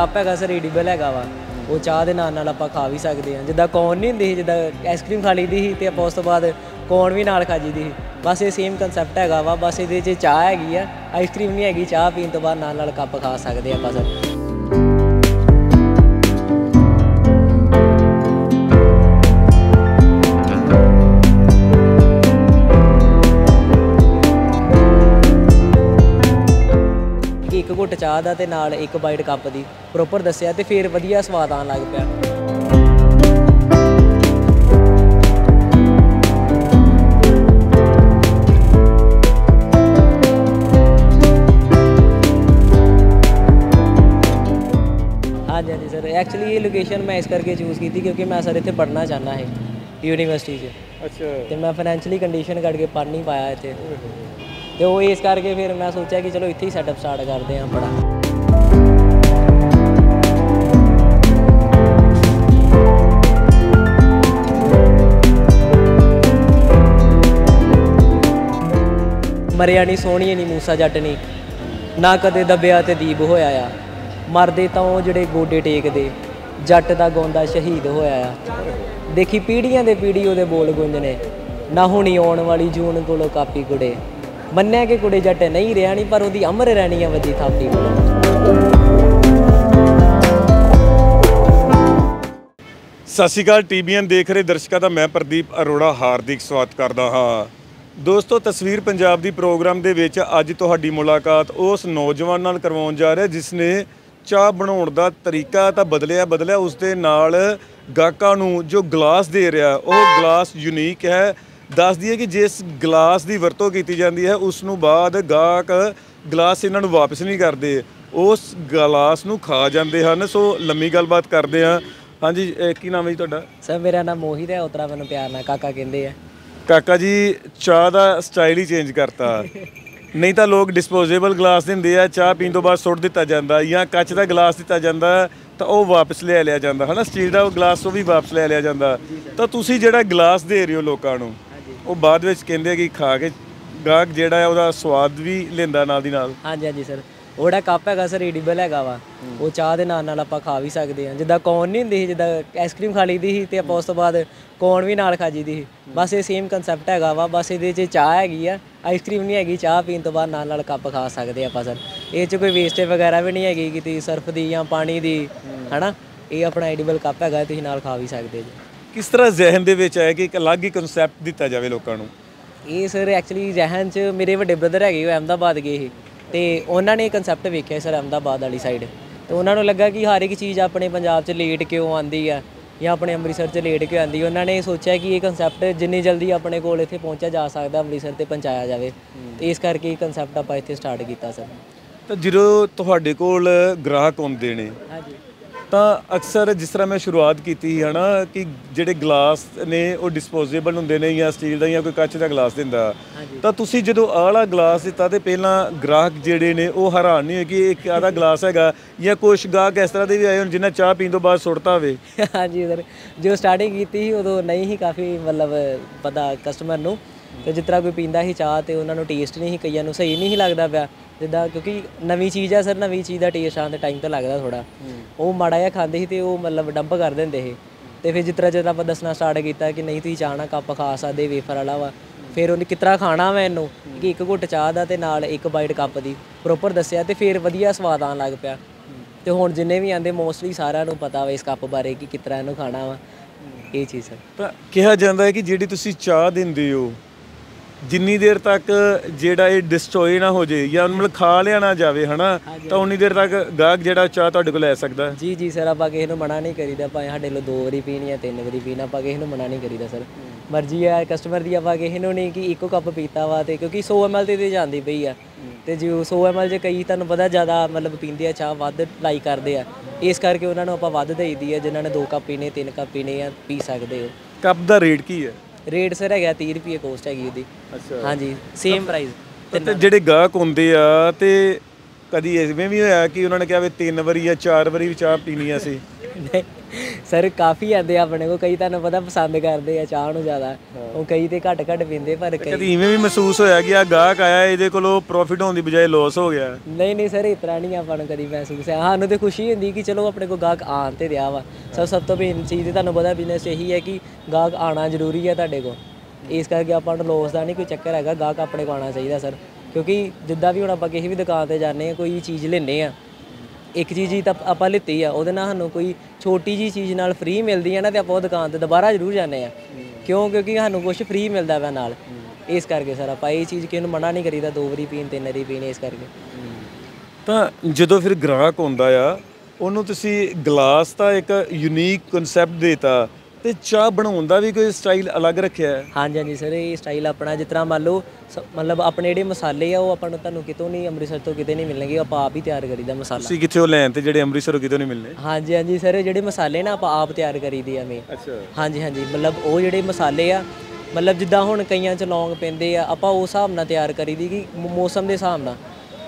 Cup ਹੈਗਾ sir readable ਹੈਗਾ ਵਾ। ਉਹ ਚਾਹ ਦੇ ਨਾਲ ਨਾਲ ਆਪਾਂ ਖਾ ਵੀ ਸਕਦੇ ਹਾਂ। ਜਿੱਦਾਂ ਕੌਨ ਨਹੀਂ ਹੁੰਦੀ ਸੀ, ਜਿੱਦਾਂ ਆਈਸਕ੍ਰੀਮ ਖਾ ਲਈਦੀ ਸੀ ਤੇ ਆਪਾਂ ਉਸ ਤੋਂ ਬਾਅਦ ਕੌਨ ਵੀ ਨਾਲ ਖਾ ਜੀਦੀ ਸੀ। ਬਸ ਇਹ ਸੇਮ ਕਨਸੈਪਟ ਹੈਗਾ ਵਾ, ਬਸ ਇਹਦੇ 'ਚ ਚਾਹ ਹੈਗੀ ਆ। ਆਈਸਕ੍ਰੀਮ ਨਹੀਂ ਹੈਗੀ, ਚਾਹ ਪੀਣ ਤੋਂ ਬਾਅਦ ਨਾਲ ਨਾਲ ਕੱਪ ਖਾ ਸਕਦੇ ਆਪਾਂ ਸਰ। ਚਾਹ ਦਾ ਤੇ ਨਾਲ ਇੱਕ ਬਾਈਟ ਕੱਪ ਦੀ। ਪ੍ਰੋਪਰ ਦੱਸਿਆ ਤੇ ਫਿਰ ਵਧੀਆ ਸਵਾਦ ਆਉਣ ਲੱਗ ਪਿਆ। ਹਾਂਜੀ ਹਾਂਜੀ ਸਰ ਐਕਚੁਅਲੀ ਇਹ ਲੋਕੇਸ਼ਨ ਮੈਂ ਇਸ ਕਰਕੇ ਚੂਜ਼ ਕੀਤੀ ਕਿਉਂਕਿ ਮੈਂ ਸਰ ਇੱਥੇ ਪੜ੍ਹਨਾ ਚਾਹੁੰਦਾ ਹੈ ਯੂਨੀਵਰਸਿਟੀ 'ਚ। ਅੱਛਾ। ਤੇ ਮੈਂ ਫਾਈਨੈਂਸ਼ੀਅਲੀ ਕੰਡੀਸ਼ਨ ਕਰਕੇ ਪੜ੍ਹ ਨਹੀਂ ਪਾਇਆ ਇੱਥੇ। ਤੇ ਉਹ ਇਸ ਕਰਕੇ ਫਿਰ ਮੈਂ ਸੋਚਿਆ ਕਿ ਚਲੋ ਇੱਥੇ ਹੀ ਸੈਟਅਪ ਸਟਾਰਟ ਕਰਦੇ ਹਾਂ ਆਪਣਾ। ਮਰਿਆ ਨਹੀਂ ਸੋਹਣੀ ਨਹੀਂ ਮੂਸਾ ਜੱਟ ਨਹੀਂ ਨਾ ਕਦੇ ਦਬਿਆ ਤੇ ਦੀਪ ਹੋਇਆ ਆ। ਮਰਦੇ ਤਾਂ ਉਹ ਜਿਹੜੇ ਗੋਡੇ ਟੇਕਦੇ, ਜੱਟ ਦਾ ਗਾਉਂਦਾ ਸ਼ਹੀਦ ਹੋਇਆ ਆ। ਦੇਖੀ ਪੀੜੀਆਂ ਦੇ ਪੀੜੀ ਉਹਦੇ ਬੋਲ ਗੁੰਜਨੇ, ਨਾ ਹੁਣੀ ਆਉਣ ਵਾਲੀ ਜੂਨ ਕੋਲੋਂ ਕਾਪੀ ਕੁੜੇ। ਮੰਨਿਆ ਕਿ ਕੁੜੇ ਜੱਟ ਨਹੀਂ ਰਿਆ ਨਹੀਂ ਪਰ ਉਹਦੀ ਅਮਰ ਰਹਿਣੀ ਆ ਵੱਜੀ ਥਾਪੀ ਸਤਿ ਸ਼੍ਰੀ ਅਕਾਲ ਟੀਬੀਐਨ ਦੇਖ ਰਹੇ ਦਰਸ਼ਕਾਂ ਦਾ ਮੈਂ ਪ੍ਰਦੀਪ ਅਰੋੜਾ, ਹਾਰਦਿਕ ਸਵਾਗਤ ਕਰਦਾ ਹਾਂ। ਦੋਸਤੋ, ਤਸਵੀਰ ਪੰਜਾਬ ਦੀ ਪ੍ਰੋਗਰਾਮ ਦੇ ਵਿੱਚ ਅੱਜ ਤੁਹਾਡੀ ਮੁਲਾਕਾਤ ਉਸ ਨੌਜਵਾਨ ਨਾਲ ਕਰਵਾਉਣ ਜਾ ਰਿਹਾ ਜਿਸ ਨੇ ਚਾਹ ਬਣਾਉਣ ਦਾ ਤਰੀਕਾ ਤਾਂ ਬਦਲਿਆ ਬਦਲਿਆ ਉਸ ਦੇ ਨਾਲ ਗਾਹਕਾਂ ਨੂੰ ਜੋ ਗਲਾਸ ਦੇ ਰਿਹਾ, ਉਹ ਗਲਾਸ ਯੂਨੀਕ ਹੈ। ਦੱਸ ਦਈਏ ਕਿ ਜਿਸ ਗਲਾਸ ਦੀ ਵਰਤੋਂ ਕੀਤੀ ਜਾਂਦੀ ਹੈ ਉਸ ਨੂੰ ਬਾਅਦ ਗਾਹਕ ਗਲਾਸ ਇਹਨਾਂ ਨੂੰ ਵਾਪਸ ਨਹੀਂ ਕਰਦੇ। ਉਸ ਗਲਾਸ ਨੂੰ ਖਾ ਜਾਂਦੇ ਹਨ। ਸੋ ਲੰਮੀ ਗੱਲਬਾਤ ਕਰਦੇ ਹਾਂ। ਹਾਂਜੀ ਕੀ ਨਾਮ ਹੈ ਜੀ ਤੁਹਾਡਾ? ਸਰ ਮੇਰਾ ਨਾਮ ਮੋਹਿਤ ਹੈ। ਉਤਰਾ ਮੈਨੂੰ ਪਿਆਰ ਨਾਲ ਕਾਕਾ ਕਹਿੰਦੇ ਆ। ਕਾਕਾ ਜੀ ਚਾਹ ਦਾ ਸਟਾਈਲ ਹੀ ਚੇਂਜ ਕਰਤਾ। ਨਹੀਂ ਤਾਂ ਲੋਕ ਡਿਸਪੋਜ਼ੇਬਲ ਗਲਾਸ ਦਿੰਦੇ ਆ। ਚਾਹ ਪੀਣ ਤੋਂ ਬਾਅਦ ਸੁੱਟ ਦਿੱਤਾ ਜਾਂਦਾ ਜਾਂ ਕੱਚ ਦਾ ਗਲਾਸ ਦਿੱਤਾ ਜਾਂਦਾ ਤਾਂ ਉਹ ਵਾਪਸ ਲੈ ਲਿਆ ਜਾਂਦਾ। ਹਨਾ ਸਟੀਲ ਦਾ ਗਲਾਸ ਉਹ ਵੀ ਵਾਪਸ ਲੈ ਲਿਆ ਜਾਂਦਾ। ਤਾਂ ਤੁਸੀਂ ਜਿਹੜਾ ਗਲਾਸ ਦੇ ਰਹੇ ਹੋ ਲੋਕਾਂ ਨੂੰ ਉਹ ਬਾਅਦ ਵਿੱਚ ਕਹਿੰਦੇ ਕਿ ਖਾ ਕੇ ਗਾਹਕ ਜਿਹੜਾ ਹੈ ਉਹਦਾ ਸਵਾਦ ਵੀ ਲੈਂਦਾ ਨਾਲ ਦੀ ਨਾਲ। ਹਾਂਜੀ ਹਾਂਜੀ ਸਰ। ਉਹ ਜਿਹੜਾ ਕੱਪ ਹੈਗਾ ਸਰ ਰੀਡੇਬਲ ਹੈਗਾ ਵਾ ਉਹ ਚਾਹ ਦੇ ਨਾਲ ਨਾਲ ਆਪਾਂ ਖਾ ਵੀ ਸਕਦੇ ਹਾਂ। ਜਿੱਦਾਂ ਕੌਨ ਨਹੀਂ ਹੁੰਦੀ ਸੀ ਜਿੱਦਾਂ ਆਈਸਕ੍ਰੀਮ ਖਾ ਲਈਦੀ ਸੀ ਤੇ ਆਪਾਂ ਉਸ ਤੋਂ ਬਾਅਦ ਕੌਨ ਵੀ ਨਾਲ ਖਾ ਜੀਦੀ ਸੀ। ਬਸ ਇਹ ਸੇਮ ਕਨਸੈਪਟ ਹੈਗਾ ਵਾ ਬਸ ਇਹਦੇ 'ਚ ਚਾਹ ਹੈਗੀ ਆ ਆਈਸਕ੍ਰੀਮ ਨਹੀਂ ਹੈਗੀ ਚਾਹ ਪੀਣ ਤੋਂ ਬਾਅਦ ਨਾਲ ਨਾਲ ਕੱਪ ਖਾ ਸਕਦੇ ਆਪਾਂ ਸਰ। ਇਹ 'ਚ ਕੋਈ ਵੇਸਟੇਜ ਵਗੈਰਾ ਵੀ ਨਹੀਂ ਹੈਗੀ ਕਿ ਤੁਸੀਂ ਸਰਫ ਦੀ ਜਾਂ ਪਾਣੀ ਦੀ ਹਨਾ? ਇਹ ਆਪਣਾ ਐਡੀਬਲ ਕੱਪ ਹੈਗਾ ਤੁਸੀਂ ਨਾਲ ਖਾ ਵੀ ਸਕਦੇ ਜੀ ਕਿਸ ਤਰ੍ਹਾਂ ਜ਼ਿਹਨ ਦੇ ਵਿੱਚ ਆਇਆ ਕਿ ਇੱਕ ਅਲੱਗ ਹੀ ਕਨਸੈਪਟ ਦਿੱਤਾ ਜਾਵੇ ਲੋਕਾਂ ਨੂੰ? ਇਹ ਸਰ ਐਕਚੁਅਲੀ ਜਹਨ ਚ ਮੇਰੇ ਵੱਡੇ ਬ੍ਰਦਰ ਹੈਗੇ ਉਹ ਅਹਿਮਦਾਬਾਦ ਗਏ ਸੀ ਤੇ ਉਹਨਾਂ ਨੇ ਕਨਸੈਪਟ ਵੇਖਿਆ ਸਰ ਅਹਿਮਦਾਬਾਦ ਵਾਲੀ ਸਾਈਡ ਤੇ ਉਹਨਾਂ ਨੂੰ ਲੱਗਾ ਕਿ ਹਰ ਇੱਕ ਚੀਜ਼ ਆਪਣੇ ਪੰਜਾਬ 'ਚ ਲੇਟ ਕਿਉਂ ਆਂਦੀ ਆ ਜਾਂ ਆਪਣੇ ਅੰਮ੍ਰਿਤਸਰ 'ਚ ਲੇਟ ਕਿਉਂ ਆਂਦੀ ਉਹਨਾਂ ਨੇ ਸੋਚਿਆ ਕਿ ਇਹ ਕਨਸੈਪਟ ਜਿੰਨੀ ਜਲਦੀ ਆਪਣੇ ਕੋਲ ਇੱਥੇ ਪਹੁੰਚਿਆ ਜਾ ਸਕਦਾ ਅੰਮ੍ਰਿਤਸਰ ਤੇ ਪਹੁੰਚਾਇਆ ਜਾਵੇ। ਤੇ ਇਸ ਕਰਕੇ ਇਹ ਕਨਸੈਪਟ ਆਪਾਂ ਇੱਥੇ ਸਟਾਰਟ ਕੀਤਾ ਸਰ। ਤਾਂ ਜਦੋਂ ਤੁਹਾਡੇ ਕੋਲ ਗ੍ਰਾਹਕ ਆਉਂਦੇ ਨੇ ਹਾਂਜੀ। ਤਾਂ ਅਕਸਰ ਜਿਸ ਤਰ੍ਹਾਂ ਮੈਂ ਸ਼ੁਰੂਆਤ ਕੀਤੀ ਸੀ ਹਨਾ ਕਿ ਜਿਹੜੇ ਗਲਾਸ ਨੇ ਉਹ ਡਿਸਪੋਜ਼ੇਬਲ ਹੁੰਦੇ ਨੇ ਜਾਂ ਸਟੀਲ ਦਾ ਜਾਂ ਕੋਈ ਕੱਚ ਦਾ ਗਲਾਸ ਦਿੰਦਾ। ਤਾਂ ਤੁਸੀਂ ਜਦੋਂ ਆਹ ਵਾਲਾ ਗਲਾਸ ਦਿੱਤਾ ਤੇ ਪਹਿਲਾਂ ਗ੍ਰਾਹਕ ਜਿਹੜੇ ਨੇ ਉਹ ਹੈਰਾਨ ਨਹੀਂ ਹੋਏ ਕਿ ਇਹ ਕਿਹਦਾ ਗਲਾਸ ਹੈਗਾ ਜਾਂ ਕੁਝ ਗਾਹਕ ਇਸ ਤਰ੍ਹਾਂ ਦੇ ਵੀ ਆਏ ਹੋਣ ਜਿਨ੍ਹਾਂ ਚਾਹ ਪੀਣ ਤੋਂ ਬਾਅਦ ਸੁੱਟਤਾ ਹੋਵੇ। ਹਾਂਜੀ ਸਰ ਜੋ ਸਟਾਰਟਿੰਗ ਕੀਤੀ ਸੀ ਉਦੋਂ ਨਹੀਂ ਹੀ ਕਾਫੀ ਮਤਲਬ ਪਤਾ ਕਸਟਮਰ ਨੂੰ ਤੇ ਜਿਸ ਤਰ੍ਹਾਂ ਕੋਈ ਪੀਂਦਾ ਸੀ ਚਾਹ ਤੇ ਉਹਨਾਂ ਨੂੰ ਟੇਸਟ ਨਹੀਂ ਸੀ ਕਈਆਂ ਨੂੰ ਸਹੀ ਨਹੀਂ ਸੀ ਲੱਗਦਾ ਪਿਆ। ਜਿੱਦਾਂ ਕਿਉਂਕਿ ਨਵੀਂ ਚੀਜ਼ ਆ ਸਰ ਨਵੀਂ ਚੀਜ਼ ਦਾ ਟੇਸਟ ਆਉਣ ਦੇ ਟਾਈਮ ਤਾਂ ਲੱਗਦਾ ਥੋੜਾ ਉਹ ਮਾੜਾ ਜਿਹਾ ਖਾਂਦੇ ਸੀ ਤੇ ਉਹ ਮਤਲਬ ਡੰਪ ਕਰ ਦਿੰਦੇ ਸੀ। ਤੇ ਫਿਰ ਜਿਸ ਤਰ੍ਹਾਂ ਜਦੋਂ ਆਪਾਂ ਦੱਸਣਾ ਸਟਾਰਟ ਕੀਤਾ ਕਿ ਨਹੀਂ ਤੁਸੀਂ ਚਾਹ ਨਾਲ ਕੱਪ ਖਾ ਸਕਦੇ ਵੇਫਰ ਵਾਲਾ ਵਾ ਫਿਰ ਉਹਨੇ ਕਿਤਰਾ ਖਾਣਾ ਵਾ ਇਹਨੂੰ ਕਿ ਇੱਕ ਘੁੱਟ ਚਾਹ ਦਾ ਤੇ ਨਾਲ ਇੱਕ ਬਾਈਟ ਕੱਪ ਦੀ। ਪ੍ਰੋਪਰ ਦੱਸਿਆ ਤੇ ਫਿਰ ਵਧੀਆ ਸਵਾਦ ਆਉਣ ਲੱਗ ਪਿਆ। ਤੇ ਹੁਣ ਜਿੰਨੇ ਵੀ ਆਂਦੇ ਮੋਸਟਲੀ ਸਾਰਿਆਂ ਨੂੰ ਪਤਾ ਵਾ ਇਸ ਕੱਪ ਬਾਰੇ ਕਿ ਕਿਤਰਾ ਇਹਨੂੰ ਖਾਣਾ ਵਾ। ਇਹ ਚੀਜ਼ ਸਰ ਤਾਂ ਕਿਹਾ ਜਾਂਦਾ ਹੈ ਕਿ ਜਿਹੜੀ ਤੁਸੀਂ ਚਾਹ ਦਿੰਦੇ ਹੋ ਜਿੰਨੀ ਦੇਰ ਤੱਕ ਜਿਹੜਾ ਇਹ ਡਿਸਟਰੋਏ ਨਾ ਹੋ ਜੇ ਜਾਂ ਮਤਲਬ ਖਾ ਲਿਆ ਨਾ ਜਾਵੇ ਹਨਾ ਤਾਂ ਉਨੀ ਦੇਰ ਤੱਕ ਗਾਹਕ ਜਿਹੜਾ ਚਾਹ ਤੁਹਾਡੇ ਕੋਲ ਲੈ ਸਕਦਾ। ਜੀ ਜੀ ਸਰ ਆਪਾਂ ਕਿਸੇ ਨੂੰ ਮਨਾ ਨਹੀਂ ਕਰੀਦਾ ਭਾਵੇਂ ਸਾਡੇ ਲੋ ਦੋ ਵਾਰੀ ਪੀਣੀ ਹੈ ਤਿੰਨ ਵਾਰੀ ਪੀਣਾ ਆਪਾਂ ਕਿਸੇ ਨੂੰ ਮਨਾ ਨਹੀਂ ਕਰੀਦਾ ਸਰ। ਮਰਜ਼ੀ ਹੈ ਕਸਟਮਰ ਦੀ ਆਪਾਂ ਕਿਸੇ ਨੂੰ ਨਹੀਂ ਕਿ ਇੱਕੋ ਕੱਪ ਪੀਤਾ ਵਾ ਤੇ ਕਿਉਂਕਿ 100 ml ਤੇ ਤੇ ਜਾਂਦੀ ਪਈ ਆ। ਤੇ ਜੋ 100 ml ਜੇ ਕਈ ਤੁਹਾਨੂੰ ਪਤਾ ਜ਼ਿਆਦਾ ਮਤਲਬ ਪੀਂਦੇ ਆ ਚਾਹ ਵੱਧ ਲਾਈ ਕਰਦੇ ਆ। ਇਸ ਕਰਕੇ ਉਹਨਾਂ ਨੂੰ ਆਪਾਂ ਵੱਧ ਦੇਈਦੀ ਆ ਜਿਨ੍ਹਾਂ ਨੇ ਦੋ ਕੱਪ ਪੀਣੇ ਤਿੰਨ ਕੱਪ ਪੀਣੇ ਆ ਪੀ ਸਕਦੇ ਹੋ। ਕੱਪ ਦਾ ਰੇਟ ਕੀ ਹੈ? ਰੇਟ ਸਰ ਹੈਗਾ 30 ਰੁਪਏ ਕੋਸਟ ਹੈਗੀ ਉਹਦੀ। ਅੱਛਾ। ਹਾਂਜੀ ਸੇਮ ਪ੍ਰਾਈਸ ਤੇ ਜਿਹੜੇ ਗਾਹਕ ਹੁੰਦੇ ਆ ਤੇ ਕਦੀ ਇਵੇਂ ਵੀ ਹੋਇਆ ਕਿ ਉਹਨਾਂ ਨੇ ਕਿਹਾ ਵੀ ਤਿੰਨ ਵਾਰੀ ਜਾਂ ਚਾਰ ਵਾਰੀ ਵੀ ਚਾਹ ਪੀਣੀ ਆ ਸੀ ਨਹੀਂ ਸਰ ਕਾਫੀ ਆਂਦੇ ਆ ਆਪਣੇ ਕੋ ਕਈ ਤੁਹਾਨੂੰ ਪਤਾ ਪਸੰਦ ਕਰਦੇ ਆ ਚਾਹ ਨੂੰ ਜ਼ਿਆਦਾ। ਉਹ ਕਈ ਤੇ ਘੱਟ ਘੱਟ ਪੀਂਦੇ ਪਰ ਕਈ ਕਦੀ ਇਵੇਂ ਵੀ ਮਹਿਸੂਸ ਹੋਇਆ ਕਿ ਆ ਗਾਹਕ ਆਇਆ ਇਹਦੇ ਕੋਲੋਂ ਪ੍ਰੋਫਿਟ ਹੋਣ ਦੀ ਬਜਾਏ ਲਾਸ ਹੋ ਗਿਆ? ਨਹੀਂ ਨਹੀਂ ਸਰ ਇਤਰਾ ਨਹੀਂ ਆਪਾਂ ਨੂੰ ਕਦੀ ਮਹਿਸੂਸ ਹੈ ਸਾਨੂੰ ਤੇ ਖੁਸ਼ੀ ਹੁੰਦੀ ਕਿ ਚਲੋ ਆਪਣੇ ਕੋ ਗਾਹਕ ਆਣ ਤੇ ਰਿਹਾ ਵਾ। ਸਭ ਸਭ ਤੋਂ ਮੇਨ ਚੀਜ਼ ਤੇ ਤੁਹਾਨੂੰ ਪਤਾ ਬਿਜ਼ਨਸ ਇਹੀ ਹੈ ਕਿ ਗਾਹਕ ਆਣਾ ਜ਼ਰੂਰੀ ਹੈ ਤੁਹਾਡੇ ਕੋ ਇਸ ਕਰਕੇ ਆਪਾਂ ਨੂੰ ਲੋਸ ਦਾ ਨਹੀਂ ਕੋਈ ਚੱਕਰ ਹੈਗਾ ਗਾਹਕ ਆਪਣੇ ਕੋ ਆਣਾ ਚਾਹੀਦਾ ਸਰ। ਕਿਉਂਕਿ ਜਿੱਦਾਂ ਵੀ ਹੁਣ ਆਪਾਂ ਕਿਸੇ ਵੀ ਦੁਕਾਨ ਤੇ ਜਾਂਦੇ ਆ ਕੋਈ ਚੀਜ਼ ਲੈਨੇ ਆ ਇੱਕ ਚੀਜ਼ ਹੀ ਤਾਂ ਆਪਾਂ ਲਿੱਤੀ ਆ, ਉਹਦੇ ਨਾਲ ਸਾਨੂੰ ਕੋਈ ਛੋਟੀ ਜੀ ਚੀਜ਼ ਨਾਲ ਫ੍ਰੀ ਮਿਲਦੀ ਹੈ ਨਾ ਤੇ ਆਪਾਂ ਉਹ ਦੁਕਾਨ ਤੇ ਦੁਬਾਰਾ ਜ਼ਰੂਰ ਜਾਂਦੇ ਆ। ਕਿਉਂ? ਕਿਉਂਕਿ ਸਾਨੂੰ ਕੁਝ ਫ੍ਰੀ ਮਿਲਦਾ ਵਾ ਨਾਲ। ਇਸ ਕਰਕੇ ਸਰ ਆਪਾਂ ਇਹ ਚੀਜ਼ ਕਿਹਨੂੰ ਮਨਾ ਨਹੀਂ ਕਰੀਦਾ, ਦੋ ਵਾਰੀ ਪੀਣ, ਤਿੰਨ ਵਾਰੀ ਪੀਣ, ਇਸ ਕਰਕੇ। ਤਾਂ ਜਦੋਂ ਫਿਰ ਗ੍ਰਾਹਕ ਆਉਂਦਾ ਆ, ਉਹਨੂੰ ਤੁਸੀਂ ਗਲਾਸ ਦਾ ਇੱਕ ਯੂਨੀਕ ਕਨਸੈਪਟ ਦੇਤਾ ਤੇ ਚਾਹ ਬਣਾਉਣ ਦਾ ਵੀ ਕੋਈ ਸਟਾਈਲ ਅਲੱਗ ਰੱਖਿਆ ਹੈ? ਹਾਂਜੀ ਹਾਂਜੀ ਸਰ ਇਹ ਸਟਾਈਲ ਆਪਣਾ ਜਿਸ ਤਰ੍ਹਾਂ ਮੰਨ ਲਓ ਮਤਲਬ ਆਪਣੇ ਜਿਹੜੇ ਮਸਾਲੇ ਆ ਉਹ ਆਪਾਂ ਨੂੰ ਤੁਹਾਨੂੰ ਕਿਤੋਂ ਨਹੀਂ ਅੰਮ੍ਰਿਤਸਰ ਤੋਂ ਕਿਤੇ ਨਹੀਂ ਮਿਲਣਗੇ ਆਪਾਂ ਆਪ ਹੀ ਤਿਆਰ ਕਰੀਦਾ ਮਸਾਲਾ। ਤੁਸੀਂ ਕਿੱਥੇ ਲੈਣ ਤੇ ਜਿਹੜੇ ਅੰਮ੍ਰਿਤਸਰੋਂ ਕਿਤੋਂ ਨਹੀਂ ਮਿਲਨੇ ਹਾਂਜੀ ਹਾਂਜੀ ਸਰ ਜਿਹੜੇ ਮਸਾਲੇ ਨਾ ਆਪਾਂ ਆਪ ਤਿਆਰ ਕਰੀਦੇ ਆ ਮੇ ਅੱਛਾ। ਹਾਂਜੀ ਹਾਂਜੀ ਮਤਲਬ ਉਹ ਜਿਹੜੇ ਮਸਾਲੇ ਆ ਮਤਲਬ ਜਿੱਦਾਂ ਹੁਣ ਕਈਆਂ ਚ ਲੌਂਗ ਪੈਂਦੇ ਆ ਆਪਾਂ ਉਸ ਹਿਸਾਬ ਨਾਲ ਤਿਆਰ ਕਰੀਦੀ ਕਿ ਮੌਸਮ ਦੇ ਹਿਸਾਬ ਨਾਲ।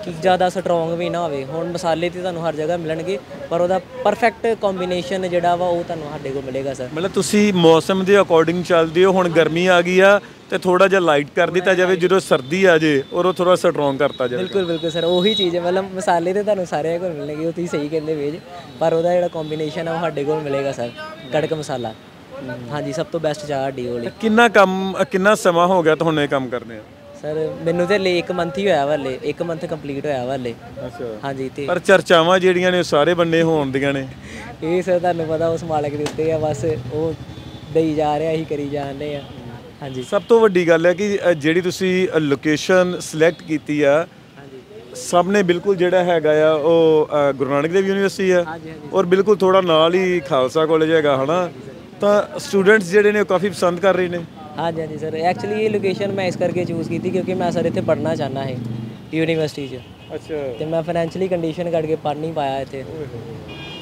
ਕਿ ਜ਼ਿਆਦਾ ਸਟਰੋਂਗ ਵੀ ਨਾ ਹੋਵੇ। ਹੁਣ ਮਸਾਲੇ ਤੇ ਤੁਹਾਨੂੰ ਹਰ ਜਗ੍ਹਾ ਮਿਲਣਗੇ ਪਰ ਉਹਦਾ ਪਰਫੈਕਟ ਕੰਬੀਨੇਸ਼ਨ ਜਿਹੜਾ ਵਾ ਉਹ ਤੁਹਾਨੂੰ ਸਾਡੇ ਕੋਲ ਮਿਲੇਗਾ ਸਰ ਮਤਲਬ ਤੁਸੀਂ ਮੌਸਮ ਦੇ ਅਕੋਰਡਿੰਗ ਚੱਲਦੇ ਹੋ ਹੁਣ ਗਰਮੀ ਆ ਗਈ ਆ ਤੇ ਥੋੜਾ ਜਿਹਾ ਲਾਈਟ ਕਰ ਦਿੱਤਾ ਜਾਵੇ ਜਦੋਂ ਸਰਦੀ ਆ ਜੇ ਔਰ ਉਹ ਥੋੜਾ ਸਟਰੋਂਗ ਕਰਤਾ ਜਾਵੇ। ਬਿਲਕੁਲ ਬਿਲਕੁਲ ਸਰ ਉਹੀ ਚੀਜ਼ ਹੈ ਮਤਲਬ ਮਸਾਲੇ ਤੇ ਤੁਹਾਨੂੰ ਸਾਰਿਆਂ ਕੋਲ ਮਿਲਣਗੇ ਉਹ ਤੁਸੀਂ ਸਹੀ ਕਹਿੰਦੇ ਵੇਜ ਪਰ ਉਹਦਾ ਜਿਹੜਾ ਕੰਬੀਨੇਸ਼ਨ ਆ ਉਹ ਸਾਡੇ ਕੋਲ ਮਿਲੇਗਾ ਸਰ ਕੜਕ ਮਸਾਲਾ। ਹਾਂਜੀ ਸਭ ਤੋਂ ਬੈਸਟ ਚਾਹ ਸਾਡੀ ਵਾਲੀ ਕਿੰਨਾ ਕੰਮ ਕਿੰਨਾ ਸਮਾਂ ਹੋ ਗਿਆ ਤੁਹਾਨੂੰ ਇਹ ਕੰਮ ਕਰਦੇ ਆ ਸਰ ਮੈਨੂੰ ਤੇ ਹਲੇ 1 ਮੰਥ ਹੀ ਹੋਇਆ ਵਾ ਹਲੇ 1 ਮੰਥ ਕੰਪਲੀਟ ਹੋਇਆ ਵਾ ਹਲੇ। ਅੱਛਾ। ਹਾਂਜੀ ਤੇ ਪਰ ਚਰਚਾਵਾਂ ਜਿਹੜੀਆਂ ਨੇ ਉਹ ਸਾਰੇ ਬੰਨੇ ਹੋਣ ਦੀਆਂ ਨੇ। ਇਹ ਸਰ ਤੁਹਾਨੂੰ ਪਤਾ ਉਸ ਮਾਲਕ ਦੇ ਉੱਤੇ ਆ ਬਸ ਉਹ ਦੇਈ ਜਾ ਰਿਹਾ ਹੀ ਕਰੀ ਜਾਂਦੇ ਆ। ਹਾਂਜੀ। ਸਭ ਤੋਂ ਵੱਡੀ ਗੱਲ ਹੈ ਕਿ ਜਿਹੜੀ ਤੁਸੀਂ ਲੋਕੇਸ਼ਨ ਸਿਲੈਕਟ ਕੀਤੀ ਆ ਹਾਂਜੀ। ਸਭ ਨੇ ਬਿਲਕੁਲ ਜਿਹੜਾ ਹੈਗਾ ਆ ਉਹ ਗੁਰੂ ਨਾਨਕ ਦੇਵ ਯੂਨੀਵਰਸਿਟੀ ਆ। ਹਾਂਜੀ ਹਾਂਜੀ। ਔਰ ਬਿਲਕੁਲ ਥੋੜਾ ਨਾਲ ਹੀ ਖਾਲਸਾ ਕਾਲਜ ਹੈਗਾ ਹਨਾ? ਤਾਂ ਸਟੂਡੈਂਟਸ ਜਿਹੜੇ ਨੇ ਉਹ ਕਾਫੀ ਪਸੰਦ ਕਰ ਰਹੇ ਨੇ। ਹਾਂਜੀ ਹਾਂਜੀ ਸਰ ਐਕਚੁਅਲੀ ਇਹ ਲੋਕੇਸ਼ਨ ਮੈਂ ਇਸ ਕਰਕੇ ਚੂਜ਼ ਕੀਤੀ ਕਿਉਂਕਿ ਮੈਂ ਸਰ ਇੱਥੇ ਪੜ੍ਹਨਾ ਚਾਹੁੰਦਾ ਹੈ ਯੂਨੀਵਰਸਿਟੀ 'ਚ ਅੱਛਾ ਤੇ ਮੈਂ ਫਾਈਨੈਂਸ਼ੀਅਲੀ ਕੰਡੀਸ਼ਨ ਕਰਕੇ ਪੜ੍ਹ ਨਹੀਂ ਪਾਇਆ ਇੱਥੇ